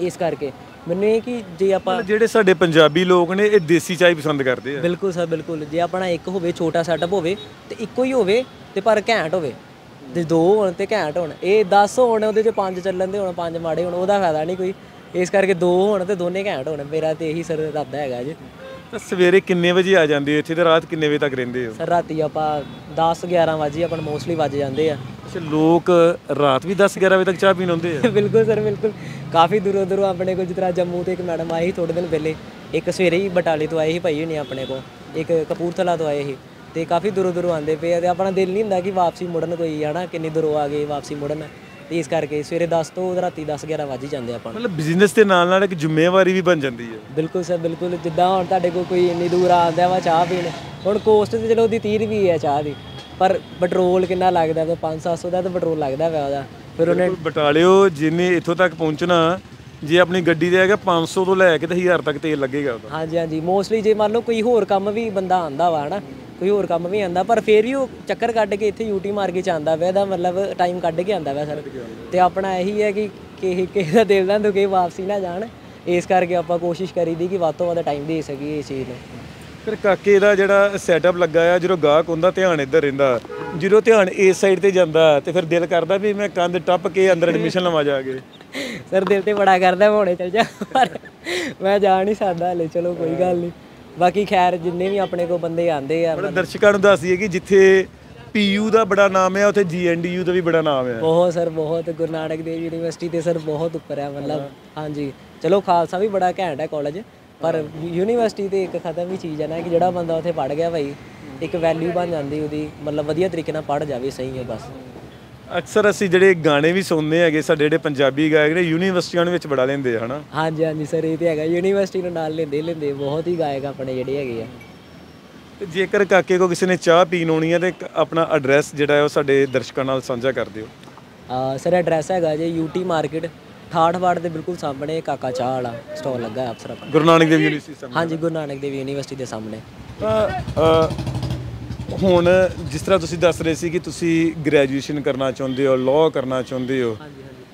ਇਸ ਕਰਕੇ ਮੈਨੂੰ ਇਹ ਕਿ ਜੇ ਆਪਾਂ ਜਿਹੜੇ ਸਾਡੇ ਪੰਜਾਬੀ ਲੋਕ ਨੇ ਇਹ ਦੇਸੀ ਚਾय ਪਸੰਦ ਕਰਦੇ ਆ। ਬਿਲਕੁਲ ਸਰ ਬਿਲਕੁਲ। ਜੇ ਆਪਣਾ ਇੱਕ ਹੋਵੇ ਛੋਟਾ ਸੈਟਅਪ ਹੋਵੇ ਤੇ ਇੱਕੋ ਹੀ ਹੋਵੇ ਤੇ ਪਰ ਘੈਂਟ ਹੋਵੇ। ਤੇ ਦੋ ਹੋਣ ਤੇ ਘੈਂਟ ਹੋਣ। ਇਹ 10 ਹੋਣ ਉਹਦੇ ਚ ਪੰਜ ਚੱਲਣ ਦੇ ਹੋਣ ਪੰਜ ਮਾੜੇ ਹੋਣ ਉਹਦਾ ਫਾਇਦਾ ਨਹੀਂ ਕੋਈ। ਇਸ ਕਰਕੇ ਦੋ ਹੋਣ ਤੇ ਦੋਨੇ ਘੈਂਟ ਹੋਣ। ਮੇਰਾ ਤੇ ਇਹੀ ਸਰ ਇਰਾਦਾ ਹੈਗਾ ਜੀ। ਤਾਂ ਸਵੇਰੇ ਕਿੰਨੇ ਵਜੇ ਆ ਜਾਂਦੇ ਹੋ? ਇੱਥੇ ਤੇ ਰਾਤ ਕਿੰਨੇ ਵਜੇ ਤੱਕ ਰਹਿੰਦੇ ਹੋ? ਸਰ ਰਾਤੀ ਆਪਾਂ 10 11 ਵਜੇ ਆਪਾਂ ਮੋਸਟਲੀ ਵੱਜ ਜਾਂਦੇ ਆ। ਅੱਛਾ ਲੋਕ ਰਾਤ ਵੀ 10 11 ਵਜੇ ਤੱਕ ਚਾਹ ਪੀਣ ਆਉਂਦੇ ਆ? ਬਿਲਕੁਲ ਸਰ ਬਿਲਕੁਲ। ਕਾਫੀ ਦੂਰੋਂ ਦੂਰੋਂ ਆਪਣੇ ਕੋਲ ਤਰ੍ਹਾਂ ਜੰਮੂ ਤੇ ਇੱਕ ਮੈਡਮ ਆਈ ਸੀ ਥੋੜੇ ਦਿਨ ਪਹਿਲੇ ਇੱਕ ਸਵੇਰੇ ਹੀ ਬਟਾਲੇ ਤੋਂ ਆਏ ਸੀ ਭਾਈ ਹੁਣੀ ਆਪਣੇ ਕੋਲ ਇੱਕ ਕਪੂਰਥਲਾ ਤੋਂ ਆਏ ਸੀ। ਤੇ ਕਾਫੀ ਦੂਰੋਂ ਦੂਰੋਂ ਆਉਂਦੇ ਪਏ ਆ ਤੇ ਆਪਣਾ ਦਿਲ ਨਹੀਂ ਹੁੰਦਾ ਕਿ ਵਾਪਸੀ ਮੁੜਨ ਕੋਈ ਹਨਾ ਕਿੰਨੀ ਦੂਰੋਂ ਆ ਗਏ ਵਾਪਸੀ ਮੁੜਨ। ਤੇ ਇਸ ਕਰਕੇ ਸਵੇਰੇ 10 ਤੋਂ ਰਾਤੀ 10 11 ਵਜ ਜਾਂਦੇ ਆਪਾਂ। ਮਤਲਬ ਬਿਜ਼ਨਸ ਦੇ ਨਾਲ ਨਾਲ ਇੱਕ ਜ਼ਿੰਮੇਵਾਰੀ ਵੀ ਬਣ ਜਾਂਦੀ ਹੈ। ਬਿਲਕੁਲ ਸਰ ਬਿਲਕੁਲ। ਜਿੱਦਾਂ ਹੁਣ ਤੁਹਾਡੇ ਕੋਲ ਕੋਈ ਇੰਨੀ ਦੂਰ ਆਉਂਦਾ ਵਾ ਚਾਹ ਪੀਣ ਹੁਣ ਕੋਸਟ ਤੇ ਚਲੋ ਉਹਦੀ 30 ਰੁਪਏ ਹੈ ਚਾਹ ਦੀ ਪਰ ਪੈਟਰੋਲ ਕਿੰਨਾ ਲੱਗਦਾ ਵਾ? 5-700 ਦਾ ਤਾਂ ਪੈਟਰੋਲ ਲੱਗਦਾ ਵਾ ਉਹਦਾ। ਫਿਰ ਉਹਨੇ ਬਟਾਲਿਓ ਜਿੰਨੇ ਇੱਥੋਂ ਤੱਕ ਪਹੁੰਚਣਾ ਜੇ ਆਪਣੀ ਗੱਡੀ ਦੇ ਹੈਗਾ 500 ਤੋਂ ਲੈ ਕੇ ਤੇ 1000 ਤੱਕ ਤੇਲ ਲੱਗੇਗਾ ਉਹਦਾ। ਹਾਂਜੀ ਹਾਂਜੀ। ਮੋਸਟਲੀ ਜੇ ਮੰਨ ਲਓ ਕੋਈ ਹੋਰ ਕੰਮ ਵੀ ਬੰਦਾ ਆਂਦਾ ਵਾ ਹਨਾ? ਕੋਈ ਹੋਰ ਕੰਮ ਵੀ ਆਂਦਾ ਪਰ ਫੇਰ ਵੀ ਉਹ ਚੱਕਰ ਕੱਢ ਕੇ ਇੱਥੇ ਯੂਟੀ ਮਾਰ ਕੇ ਆਂਦਾ ਵਾ ਇਹਦਾ ਮਤਲਬ ਟਾਈਮ ਕੱਢ ਕੇ ਆਂਦਾ ਵਾ ਸਰ। ਤੇ ਆਪਣਾ ਇਹੀ ਹੈ ਕਿ ਕਿਸੇ ਕਿਸੇ ਦਾ ਦਿਲ ਨਾ ਦੁਖੇ ਵਾਪਸੀ ਨਾ ਜਾਣ। ਇਸ ਕਰਕੇ ਆਪਾਂ ਕੋਸ਼ਿਸ਼ ਕਰੀਦੀ ਕਿ ਵੱਧ ਤੋਂ ਵੱਧ ਟਾਈਮ ਦੇ ਸਕੀਏ ਇਸ ਚੀਜ਼ ਨੂੰ। ਫਿਰ ਕਾਕੇ ਦਾ ਜਿਹੜਾ ਸੈਟਅਪ ਲੱਗਾ ਆ ਜਦੋਂ ਗਾਹਕ ਹੁੰਦਾ ਧਿਆਨ ਇੱਧਰ ਰਹਿੰਦਾ ਜਦੋਂ ਧਿਆਨ ਇਸ ਸਾਈਡ ਤੇ ਜਾਂਦਾ ਤੇ ਫਿਰ ਦਿਲ ਕਰਦਾ ਵੀ ਮੈਂ ਕੰਧ ਟੱਪ ਕੇ ਅੰਦਰ ਐਡਮਿਸ਼ਨ ਲਵਾ ਜਾ ਕੇ। ਸਰ ਦਿਲ ਤੇ ਬੜਾ ਕਰਦਾ ਮੈਂ ਹੁਣੇ ਚਲ ਜਾ ਪਰ ਮੈਂ ਜਾ ਨਹੀਂ ਸਕਦਾ ਹਲੇ ਚਲੋ ਕੋਈ ਗੱਲ ਨਹੀਂ। ਬਾਕੀ ਖੈਰ ਜਿੰਨੇ ਵੀ ਆਪਣੇ ਕੋਲ ਬੰਦੇ ਆਂਦੇ ਆ ਬੜਾ ਦਰਸ਼ਕਾਂ ਨੂੰ ਦੱਸ ਦਈਏ ਕਿ ਜਿੱਥੇ ਪੀਯੂ ਦਾ ਬੜਾ ਨਾਮ ਹੈ ਉੱਥੇ ਜੀਐਨਡੀਯੂ ਦਾ ਵੀ ਬੜਾ ਨਾਮ ਹੈ। ਬਹੁਤ ਸਰ ਬਹੁਤ ਗੁਰੂ ਨਾਨਕ ਦੇਵ ਯੂਨੀਵਰਸਿਟੀ ਤੇ ਸਰ ਬਹੁਤ ਉੱਪਰ ਹੈ ਮਤਲਬ ਹਾਂਜੀ। ਚਲੋ ਖਾਲਸਾ ਵੀ ਬੜਾ ਘੈਂਟ ਹੈ ਕਾਲਜ ਪਰ ਯੂਨੀਵਰਸਿਟੀ ਤੇ ਇੱਕ ਖਤਮ ਵੀ ਚੀਜ਼ ਹੈ ਨਾ ਕਿ ਜਿਹੜਾ ਬੰਦਾ ਉੱਥੇ ਪੜ ਗਿਆ ਭਾਈ ਇੱਕ ਵੈਲਿਊ ਬਣ ਜਾਂਦੀ ਉਹਦੀ ਮਤਲਬ ਵਧੀਆ ਤਰੀਕੇ ਨਾਲ ਪੜ ਜਾਵੇ ਸਹੀ ਹੈ ਬਸ। ਅਕਸਰ ਅਸੀਂ ਜਿਹੜੇ ਗਾਣੇ ਵੀ ਸੁਣਦੇ ਹੈਗੇ ਸਾਡੇ ਜਿਹੜੇ ਪੰਜਾਬੀ ਗਾਇਕ ਨੇ ਯੂਨੀਵਰਸਿਟੀਆਂ ਵਿੱਚ ਬੜਾ ਲੈਂਦੇ ਆ ਹਨਾ? ਹਾਂਜੀ ਹਾਂਜੀ ਸਰ ਇਹ ਤੇ ਹੈਗਾ ਯੂਨੀਵਰਸਿਟੀ ਨੂੰ ਨਾਲ ਲੈਂਦੇ ਲੈਂਦੇ ਬਹੁਤ ਹੀ ਗਾਇਕ ਆਪਣੇ ਜਿਹੜੇ ਹੈਗੇ ਆ। ਤੇ ਜੇਕਰ ਕਾਕੇ ਕੋ ਕਿਸੇ ਨੇ ਚਾਹ ਪੀਣ ਆਉਣੀ ਹੈ ਤੇ ਆਪਣਾ ਐਡਰੈਸ ਜਿਹੜਾ ਹੈ ਉਹ ਸਾਡੇ ਦਰਸ਼ਕਾਂ ਨਾਲ ਸਾਂਝਾ ਕਰ ਦਿਓ। ਆ ਸਰ ਐਡਰੈਸ ਹੈਗਾ ਜੀ ਯੂਟੀ ਮਾਰਕੀਟ ਠਾਠ ਵਾੜ ਦੇ ਬਿਲਕੁਲ ਸਾਹਮਣੇ ਕਾਕਾ ਚਾਹ ਵਾਲਾ ਸਟੋਰ ਲੱਗਾ ਹੈ ਅਫਸਰ ਆਪਣਾ। ਗੁਰੂ ਨਾਨਕ ਦੇਵ ਯੂਨੀਵਰਸਿਟੀ ਸਾਹਮਣੇ। ਹਾਂਜੀ ਗੁਰੂ ਨਾਨਕ ਦੇਵ ਯੂਨੀਵਰਸਿਟੀ ਦੇ ਸਾਹਮਣੇ। ਤਾਂ ਹੁਣ ਜਿਸ ਤਰ੍ਹਾਂ ਤੁਸੀਂ ਦੱਸ ਰਹੇ ਸੀ ਕਿ ਤੁਸੀਂ ਗ੍ਰੈਜੂਏਸ਼ਨ ਕਰਨਾ ਚਾਹੁੰਦੇ ਹੋ ਲਾਅ ਕਰਨਾ ਚਾਹੁੰਦੇ ਹੋ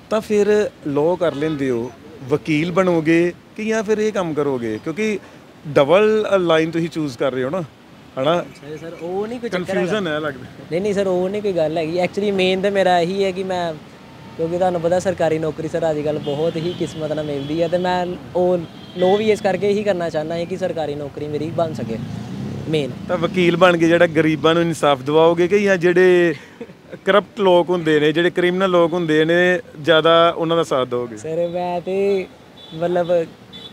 ਤਾਂ ਫਿਰ ਲਾਅ ਕਰ ਲੈਂਦੇ ਹੋ ਵਕੀਲ ਬਣੋਗੇ ਕਿ ਜਾਂ ਫਿਰ ਇਹ ਕੰਮ ਕਰੋਗੇ? ਕਿਉਂਕਿ ਡਬਲ ਲਾਈਨ ਤੁਸੀਂ ਚੂਜ਼ ਕਰ ਰਹੇ ਹੋ ਨਾ ਹਨਾ? ਸਰ ਉਹ ਨਹੀਂ ਕੋਈ ਕਨਫਿਊਜ਼ਨ ਹੈ ਲੱਗਦਾ। ਨਹੀਂ ਨਹੀਂ ਸਰ ਉਹ ਨਹੀਂ ਕੋਈ ਗੱਲ ਹੈਗੀ। ਐਕਚੁਅਲੀ ਮੇਨ ਤਾਂ ਮੇਰਾ ਇਹੀ ਹੈ ਕਿ ਮੈਂ ਕਿਉਂਕਿ ਤੁਹਾਨੂੰ ਪਤਾ ਸਰਕਾਰੀ ਨੌਕਰੀ ਸਰ ਅੱਜ ਕੱਲ੍ਹ ਬਹੁਤ ਹੀ ਕਿਸਮਤ ਨਾਲ ਮਿਲਦੀ ਹੈ ਤੇ ਮੈਂ ਉਹ ਲੋ ਵੀ ਇਸ ਕਰਕੇ ਹੀ ਕਰਨਾ ਚਾਹੁੰਦਾ ਹਾਂ ਕਿ ਸਰਕਾਰੀ ਨੌਕਰੀ ਮੇਰੀ ਬਣ ਸਕੇ। ਮੇਨ ਤਾਂ ਵਕੀਲ ਬਣ ਕੇ ਜਿਹੜਾ ਗਰੀਬਾਂ ਨੂੰ ਇਨਸਾਫ ਦਿਵਾਓਗੇ ਕਿ ਜਾਂ ਜਿਹੜੇ ਕਰਪਟ ਲੋਕ ਹੁੰਦੇ ਨੇ ਜਿਹੜੇ ਕ੍ਰਿਮੀਨਲ ਲੋਕ ਹੁੰਦੇ ਨੇ ਜ਼ਿਆਦਾ ਉਹਨਾਂ ਦਾ ਸਾਥ ਦਿਓਗੇ? ਸਰ ਮੈਂ ਤੇ ਮਤਲਬ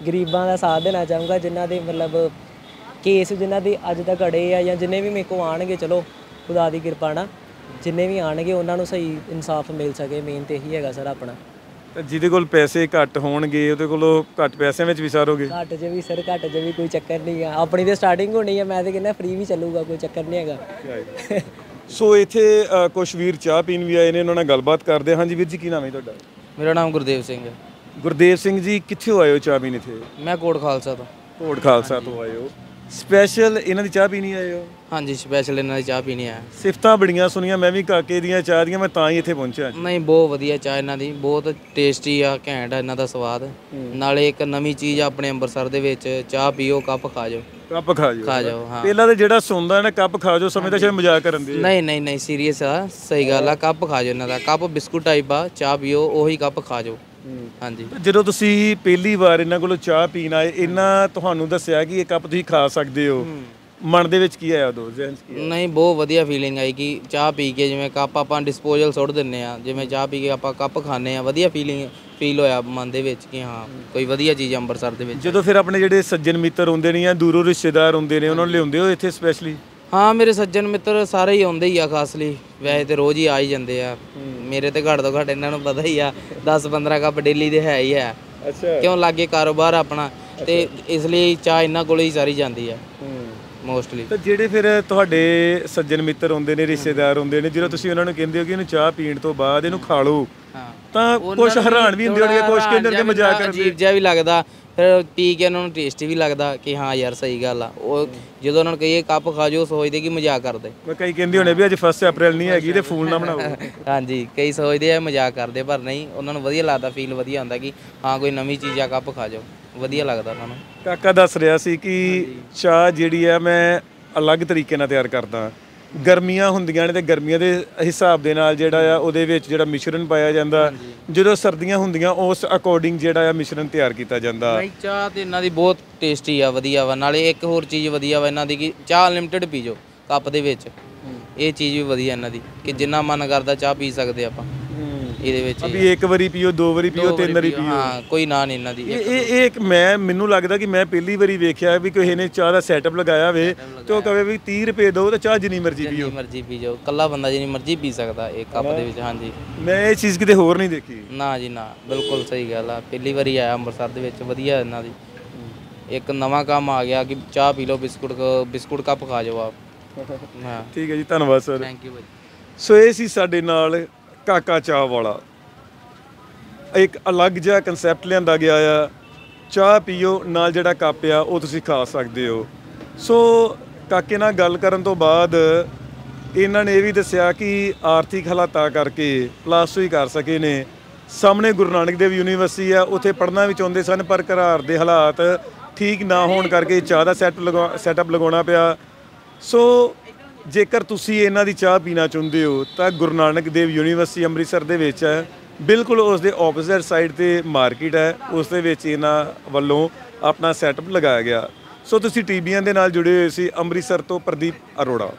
ਗਰੀਬਾਂ ਦਾ ਸਾਥ ਦੇਣਾ ਚਾਹੂੰਗਾ ਜਿਨ੍ਹਾਂ ਦੇ ਮਤਲਬ ਕੇਸ ਜਿਨ੍ਹਾਂ ਦੇ ਅੱਜ ਤੱਕ ਅੜੇ ਆ ਜਾਂ ਜਿੰਨੇ ਵੀ ਮੇਰੇ ਕੋ ਆਣਗੇ ਚਲੋ ਖੁਦਾ ਦੀ ਕਿਰਪਾ ਨਾਲ ਜਿੰਨੇ ਵੀ ਆਣਗੇ ਉਹਨਾਂ ਨੂੰ ਸਹੀ ਇਨਸਾਫ ਮਿਲ ਸਕੇ ਮੇਨ ਤੇ ਇਹੀ ਹੈਗਾ ਸਰ ਆਪਣਾ। ਜਿਹਦੇ ਕੋਲ ਪੈਸੇ ਘੱਟ ਹੋਣਗੇ ਉਹਦੇ ਕੋਲੋਂ ਘੱਟ ਪੈਸਿਆਂ ਵਿੱਚ ਵੀ ਸਾਰੋਗੇ? ਘੱਟ 'ਚ ਵੀ ਸਰ ਘੱਟ 'ਚ ਵੀ ਕੋਈ ਚੱਕਰ ਨਹੀਂ ਆ। ਆਪਣੀ ਤੇ ਸਟਾਰਟਿੰਗ ਹੋਣੀ ਆ ਮੈਂ ਤੇ ਕਹਿੰਦਾ ਫ੍ਰੀ ਵੀ ਚੱਲੂਗਾ ਕੋਈ ਚੱਕਰ ਨਹੀਂ ਹੈਗਾ। ਸੋ ਇੱਥੇ ਕੁਝ ਵੀਰ ਚਾਹ ਪੀਣ ਵੀ ਆਏ ਨੇ ਉਹਨਾਂ ਨਾਲ ਗੱਲਬਾਤ ਕਰਦੇ ਹਾਂ। ਹਾਂਜੀ ਵੀਰ ਜੀ ਕੀ ਨਾਮ ਹੈ ਤੁਹਾਡਾ? ਮੇਰਾ ਨਾਮ ਗੁਰਦੇਵ ਸਿੰਘ ਹੈ। ਗੁਰਦੇਵ ਸਿੰਘ ਜੀ ਕਿੱਥੇ ਆਏ ਹੋ ਚਾਹ ਪੀਣ ਇੱਥੇ? ਮੈਂ ਕੋਟ ਖਾਲਸਾ ਤੋਂ। ਕੋਟ ਖਾਲਸਾ ਤੋਂ ਆਏ ਹੋ। ਸਪੈਸ਼ਲ ਇਹਨਾਂ ਦੀ ਚਾਹ ਪੀਣੀ ਆਏ ਹੋ? ਹਾਂਜੀ ਸਪੈਸ਼ਲ ਇਹਨਾਂ ਦੀ ਚਾਹ ਪੀਣੀ ਆ। ਸਿਫਤਾਂ ਬੜੀਆਂ ਸੁਣੀਆਂ ਮੈਂ ਵੀ ਕਾਕੇ ਦੀਆਂ ਚਾਹ ਦੀਆਂ ਮੈਂ ਤਾਂ ਹੀ ਇੱਥੇ ਪਹੁੰਚਿਆ ਨਹੀਂ ਬਹੁਤ ਵਧੀਆ ਚਾਹ ਇਹਨਾਂ ਦੀ ਬਹੁਤ ਟੇਸਟੀ ਆ ਘੈਂਟ ਆ ਇਹਨਾਂ ਦਾ ਸਵਾਦ। ਨਾਲੇ ਇੱਕ ਨਵੀਂ ਚੀਜ਼ ਆ ਆਪਣੇ ਅੰਮ੍ਰਿਤਸਰ ਦੇ ਵਿੱਚ ਚਾਹ ਪੀਓ ਕੱਪ ਖਾ ਜਾਓ ਕੱਪ ਖਾ ਜਾਓ ਖਾ ਜਾਓ ਹਾਂ। ਪਹਿਲਾਂ ਤਾਂ ਜਿਹੜਾ ਸੁਣਦਾ ਨਾ ਕੱਪ ਖਾ ਜਾਓ ਸਮੇਂ ਤਾਂ ਸ਼ਾਇਦ ਮਜ਼ਾਕ ਕਰਨ ਦੇ ਨਹੀਂ ਨਹੀਂ ਨਹੀਂ ਸੀਰੀਅਸ ਆ ਸਹੀ ਗੱਲ ਆ ਕੱਪ ਖਾ ਜਾਓ ਇਹਨਾਂ ਦਾ ਕੱਪ ਬਿਸਕੁਟ ਟਾਈਪ ਆ ਚਾਹ ਪੀਓ ਉਹੀ ਕੱਪ ਖਾ ਜਾਓ ਹਾਂਜੀ। ਜਦੋਂ ਤੁਸੀਂ ਪਹਿਲੀ ਵਾਰ ਇਹਨਾਂ ਕੋਲੋਂ ਚਾਹ ਪੀਣ ਆਏ ਇਹਨਾਂ ਤੁਹਾਨੂੰ ਦੱਸਿਆ ਕਿ ਇਹ ਕੱਪ ਤੁਸੀਂ ਖਾ ਸਕਦੇ ਹੋ। ਮਨ ਦੇ ਵਿੱਚ ਕੀ ਆਇਆ ਉਦੋਂ? ਜ਼ਿਹਨ 'ਚ ਕੀ ਆਇਆ? ਨਹੀਂ ਬਹੁਤ ਵਧੀਆ ਫੀਲਿੰਗ ਆਈ ਕਿ ਚਾਹ ਪੀ ਕੇ ਜਿਵੇਂ ਕੱਪ ਆਪਾਂ ਡਿਸਪੋਜ਼ਲ ਸੁੱਟ ਦਿੰਨੇ ਆ ਜਿਵੇਂ ਚਾਹ ਪੀ ਕੇ ਆਪਾਂ ਕੱਪ ਖਾਣੇ ਆ ਵਧੀਆ ਫੀਲਿੰਗ ਫੀਲ ਹੋਇਆ ਮਨ ਦੇ ਵਿੱਚ ਕਿ ਹਾਂ ਕੋਈ ਵਧੀਆ ਚੀਜ਼ ਅੰਮ੍ਰਿਤਸਰ ਦੇ ਵਿੱਚ ਜਦੋਂ ਫਿਰ ਆਪਣੇ ਜਿਹੜੇ ਸੱਜਣ ਮਿੱਤਰ ਹੁੰਦੇ ਨੇ ਜਾਂ ਦੂਰੋਂ ਰਿਸ਼ਤੇਦਾਰ ਹੁੰਦੇ ਨੇ ਉਹਨਾਂ ਨੂੰ ਲਿਆਉਂਦੇ ਹੋ ਇੱਥੇ ਸਪੈਸ਼ਲੀ ਹਾਂ ਮੇਰੇ ਸੱਜਣ ਮਿੱਤਰ ਸਾਰੇ ਹੀ ਆਉਂਦੇ ਹੀ ਆ ਖਾਸ ਲਈ। ਵੈਸੇ ਤੇ ਰੋਜ਼ ਹੀ ਆ ਹੀ ਜਾਂਦੇ ਆ। ਮੇਰੇ ਤੇ ਘੱਟ ਤੋਂ ਘੱਟ ਇਹਨਾਂ ਨੂੰ ਪਤਾ ਹੀ ਆ 10 15 ਕੱਪ ਡੇਲੀ ਦੇ ਹੈ ਹੀ ਹੈ। ਅੱਛਾ। ਕਿਉਂ ਲਾਗੇ ਕਾਰੋਬਾਰ ਆਪਣਾ ਤੇ ਇਸ ਲਈ ਚਾਹ ਇਹਨਾਂ ਕੋਲ ਹੀ ਸਾਰੀ ਜਾਂਦੀ ਆ। ਮੋਸਟਲੀ ਤਾਂ ਜਿਹੜੇ ਫਿਰ ਤੁਹਾਡੇ ਸੱਜਣ ਮਿੱਤਰ ਹੁੰਦੇ ਨੇ ਰਿਸ਼ਤੇਦਾਰ ਹੁੰਦੇ ਨੇ ਜਦੋਂ ਤੁਸੀਂ ਉਹਨਾਂ ਨੂੰ ਕਹਿੰਦੇ ਹੋ ਕਿ ਇਹਨੂੰ ਚਾਹ ਪੀਣ ਤੋਂ ਬਾਅਦ ਇਹਨੂੰ ਖਾ ਲਓ ਤਾਂ ਕੁਝ ਹੈਰਾਨ ਵੀ ਹੁੰਦੇ ਹੋਣਗੇ ਕੁਝ ਕਹਿੰਦੇ ਹੋਣਗੇ ਮਜ਼ਾਕ ਕਰਦੇ। ਅਜੀਬ ਜਿਹਾ ਵੀ ਲੱਗਦਾ ਫਿਰ ਪੀ ਕੇ ਉਹਨਾਂ ਨੂੰ ਟੇਸਟੀ ਵੀ ਲੱਗਦਾ ਕਿ ਹਾਂ ਯਾਰ ਸਹੀ ਗੱਲ ਆ। ਉਹ ਜਦੋਂ ਉਹਨਾਂ ਨੂੰ ਕਹੀਏ ਕੱਪ ਖਾ ਜਾਓ ਸੋਚਦੇ ਕਿ ਮਜ਼ਾਕ ਕਰਦੇ। ਮੈਂ ਕਈ ਕਹਿੰਦੇ ਹੋਣੇ ਵੀ ਅੱਜ 1 ਅਪ੍ਰੈਲ ਨਹੀਂ ਹੈਗੀ ਤੇ ਫੂਲ ਨਾ ਬਣਾਓ। ਹਾਂਜੀ ਕਈ ਸੋਚਦੇ ਆ ਮਜ਼ਾਕ ਕਰਦੇ ਪਰ ਨਹੀਂ ਉਹਨਾਂ ਨੂੰ ਵਧੀਆ ਲੱਗਦਾ ਫੀਲ ਵਧੀਆ ਹੁੰਦਾ ਕਿ ਹਾਂ ਕੋਈ ਨਵੀਂ ਚੀਜ਼ ਆ ਕੱਪ ਖਾ ਜਾਓ। ਵਧੀਆ ਲੱਗਦਾ ਉਹਨਾਂ ਨੂੰ। ਕਾਕਾ ਦੱਸ ਰਿਹਾ ਸੀ ਕਿ ਚਾਹ ਜਿਹੜੀ ਆ ਮੈਂ ਅਲੱਗ ਤਰੀਕੇ ਨਾਲ ਤਿਆਰ ਕਰਦਾ। ਗਰਮੀਆਂ ਹੁੰਦੀਆਂ ਨੇ ਤੇ ਗਰਮੀਆਂ ਦੇ ਹਿਸਾਬ ਦੇ ਨਾਲ ਜਿਹੜਾ ਆ ਉਹਦੇ ਵਿੱਚ ਜਿਹੜਾ ਮਿਸ਼ਰਣ ਪਾਇਆ ਜਾਂਦਾ ਜਦੋਂ ਸਰਦੀਆਂ ਹੁੰਦੀਆਂ ਉਸ ਅਕੋਰਡਿੰਗ ਜਿਹੜਾ ਆ ਮਿਸ਼ਰਣ ਤਿਆਰ ਕੀਤਾ ਜਾਂਦਾ। ਨਹੀਂ ਚਾਹ ਤੇ ਇਹਨਾਂ ਦੀ ਬਹੁਤ ਟੇਸਟੀ ਆ ਵਧੀਆ ਵਾ। ਨਾਲੇ ਇੱਕ ਹੋਰ ਚੀਜ਼ ਵਧੀਆ ਵਾ ਇਹਨਾਂ ਦੀ ਕਿ ਚਾਹ ਅਨਲਿਮਟਿਡ ਪੀ ਜਾਓ ਕੱਪ ਦੇ ਵਿੱਚ। ਇਹ ਚੀਜ਼ ਵੀ ਵਧੀਆ ਇਹਨਾਂ ਦੀ ਕਿ ਜਿੰਨਾ ਮਨ ਕਰਦਾ ਚਾਹ ਪੀ ਸਕਦੇ ਆਪਾਂ। ਇਹਦੇ ਵਿੱਚ। ਵੀ ਇੱਕ ਵਾਰੀ ਪੀਓ ਦੋ ਵਾਰੀ ਪੀਓ ਤਿੰਨ ਵਾਰੀ ਪੀਓ। ਹਾਂ ਕੋਈ ਨਾ ਨਹੀਂ ਇਹਨਾਂ ਦੀ ਇਹ ਇਹ ਇੱਕ ਮੈਂ ਮੈਨੂੰ ਲੱਗਦਾ ਕਿ ਮੈਂ ਪਹਿਲੀ ਵਾਰੀ ਵੇਖਿਆ ਵੀ ਕਿਸੇ ਨੇ ਚਾਹ ਦਾ ਸੈਟਅਪ ਲਗਾਇਆ ਹੋਵੇ ਤੇ ਉਹ ਕਹੇ ਵੀ 30 ਰੁਪਏ ਦਿਓ ਤੇ ਚਾਹ ਜਿੰਨੀ ਮਰਜ਼ੀ ਪੀਓ। ਜਿੰਨੀ ਮਰਜ਼ੀ ਪੀ ਜਾਓ। ਕੱਲਾ ਬੰਦਾ ਜਿੰਨੀ ਮਰਜ਼ੀ ਪੀ ਸਕਦਾ ਇੱਕ ਕੱਪ ਦੇ ਵਿੱਚ ਹਾਂਜੀ। ਮੈਂ ਇਹ ਚੀਜ਼ ਕਿਤੇ ਹੋਰ ਨਹੀਂ ਦੇਖੀ। ਨਾ ਜੀ ਨਾ। ਬਿਲਕੁਲ ਸਹੀ ਗੱਲ ਆ। ਪਹਿਲੀ ਵਾਰੀ ਆਇਆ ਅੰਮ੍ਰਿਤਸਰ ਦੇ ਵਿੱਚ ਵਧੀਆ ਇਹਨਾਂ ਦੀ। ਇੱਕ ਨਵਾਂ ਕੰਮ ਆ ਗਿਆ ਕਿ ਚਾਹ ਪੀ ਲਓ ਬਿਸਕੁਟ ਬਿਸਕੁਟ ਕੱਪ ਖਾ ਜਾਓ ਆਪ। ਠੀਕ ਹੈ ਜੀ ਧੰਨਵਾਦ ਸਰ। ਥੈਂਕ ਯੂ ਭਾਈ ਸੋ ਇਹ ਸੀ ਸਾਡੇ ਨਾਲ ਕਾਕਾ ਚਾਹ ਵਾਲਾ। ਇੱਕ ਅਲੱਗ ਜਿਹਾ ਕਨਸੈਪਟ ਲਿਆਂਦਾ ਗਿਆ ਆ। ਚਾਹ ਪੀਓ, ਨਾਲ ਜਿਹੜਾ ਕੱਪ ਆ, ਉਹ ਤੁਸੀਂ ਖਾ ਸਕਦੇ ਹੋ। ਸੋ ਕਾਕੇ ਨਾਲ ਗੱਲ ਕਰਨ ਤੋਂ ਬਾਅਦ ਇਹਨਾਂ ਨੇ ਇਹ ਵੀ ਦੱਸਿਆ ਕਿ ਆਰਥਿਕ ਹਾਲਾਤਾਂ ਕਰਕੇ ਪਲੱਸ 2 ਹੀ ਕਰ ਸਕੇ ਨੇ। ਸਾਹਮਣੇ ਗੁਰੂ ਨਾਨਕ ਦੇਵ ਯੂਨੀਵਰਸਿਟੀ ਆ, ਉੱਥੇ ਪੜ੍ਹਨਾ ਵੀ ਚਾਹੁੰਦੇ ਸਨ, ਪਰ ਘਰਾਰ ਦੇ ਹਾਲਾਤ ਠੀਕ ਨਾ ਹੋਣ ਕਰਕੇ ਚਾਹ ਦਾ ਸੈਟ ਲਗਾ ਸੈਟਅਪ ਲਗਾਉਣਾ ਪਿਆ। ਸੋ ਜੇਕਰ ਤੁਸੀਂ ਇਹਨਾਂ ਦੀ ਚਾਹ ਪੀਣਾ ਚਾਹੁੰਦੇ ਹੋ, ਤਾਂ ਗੁਰੂ ਨਾਨਕ ਦੇਵ ਯੂਨੀਵਰਸਿਟੀ ਅੰਮ੍ਰਿਤਸਰ ਦੇ ਵਿੱਚ ਹੈ। ਬਿਲਕੁਲ ਉਸ ਦੇ ਆਪੋਜ਼ਿਟ ਸਾਈਡ ਤੇ ਮਾਰਕੀਟ ਹੈ। ਉਸ ਦੇ ਵਿੱਚ ਇਹਨਾਂ ਵੱਲੋਂ ਆਪਣਾ ਸੈਟਅਪ ਲਗਾਇਆ ਗਿਆ। ਸੋ ਤੁਸੀਂ ਟੀਵੀਆਂ ਦੇ ਨਾਲ ਜੁੜੇ ਹੋਏ ਸੀ ਅੰਮ੍ਰਿਤਸਰ ਤੋਂ ਪ੍ਰਦੀਪ ਅਰੋੜਾ।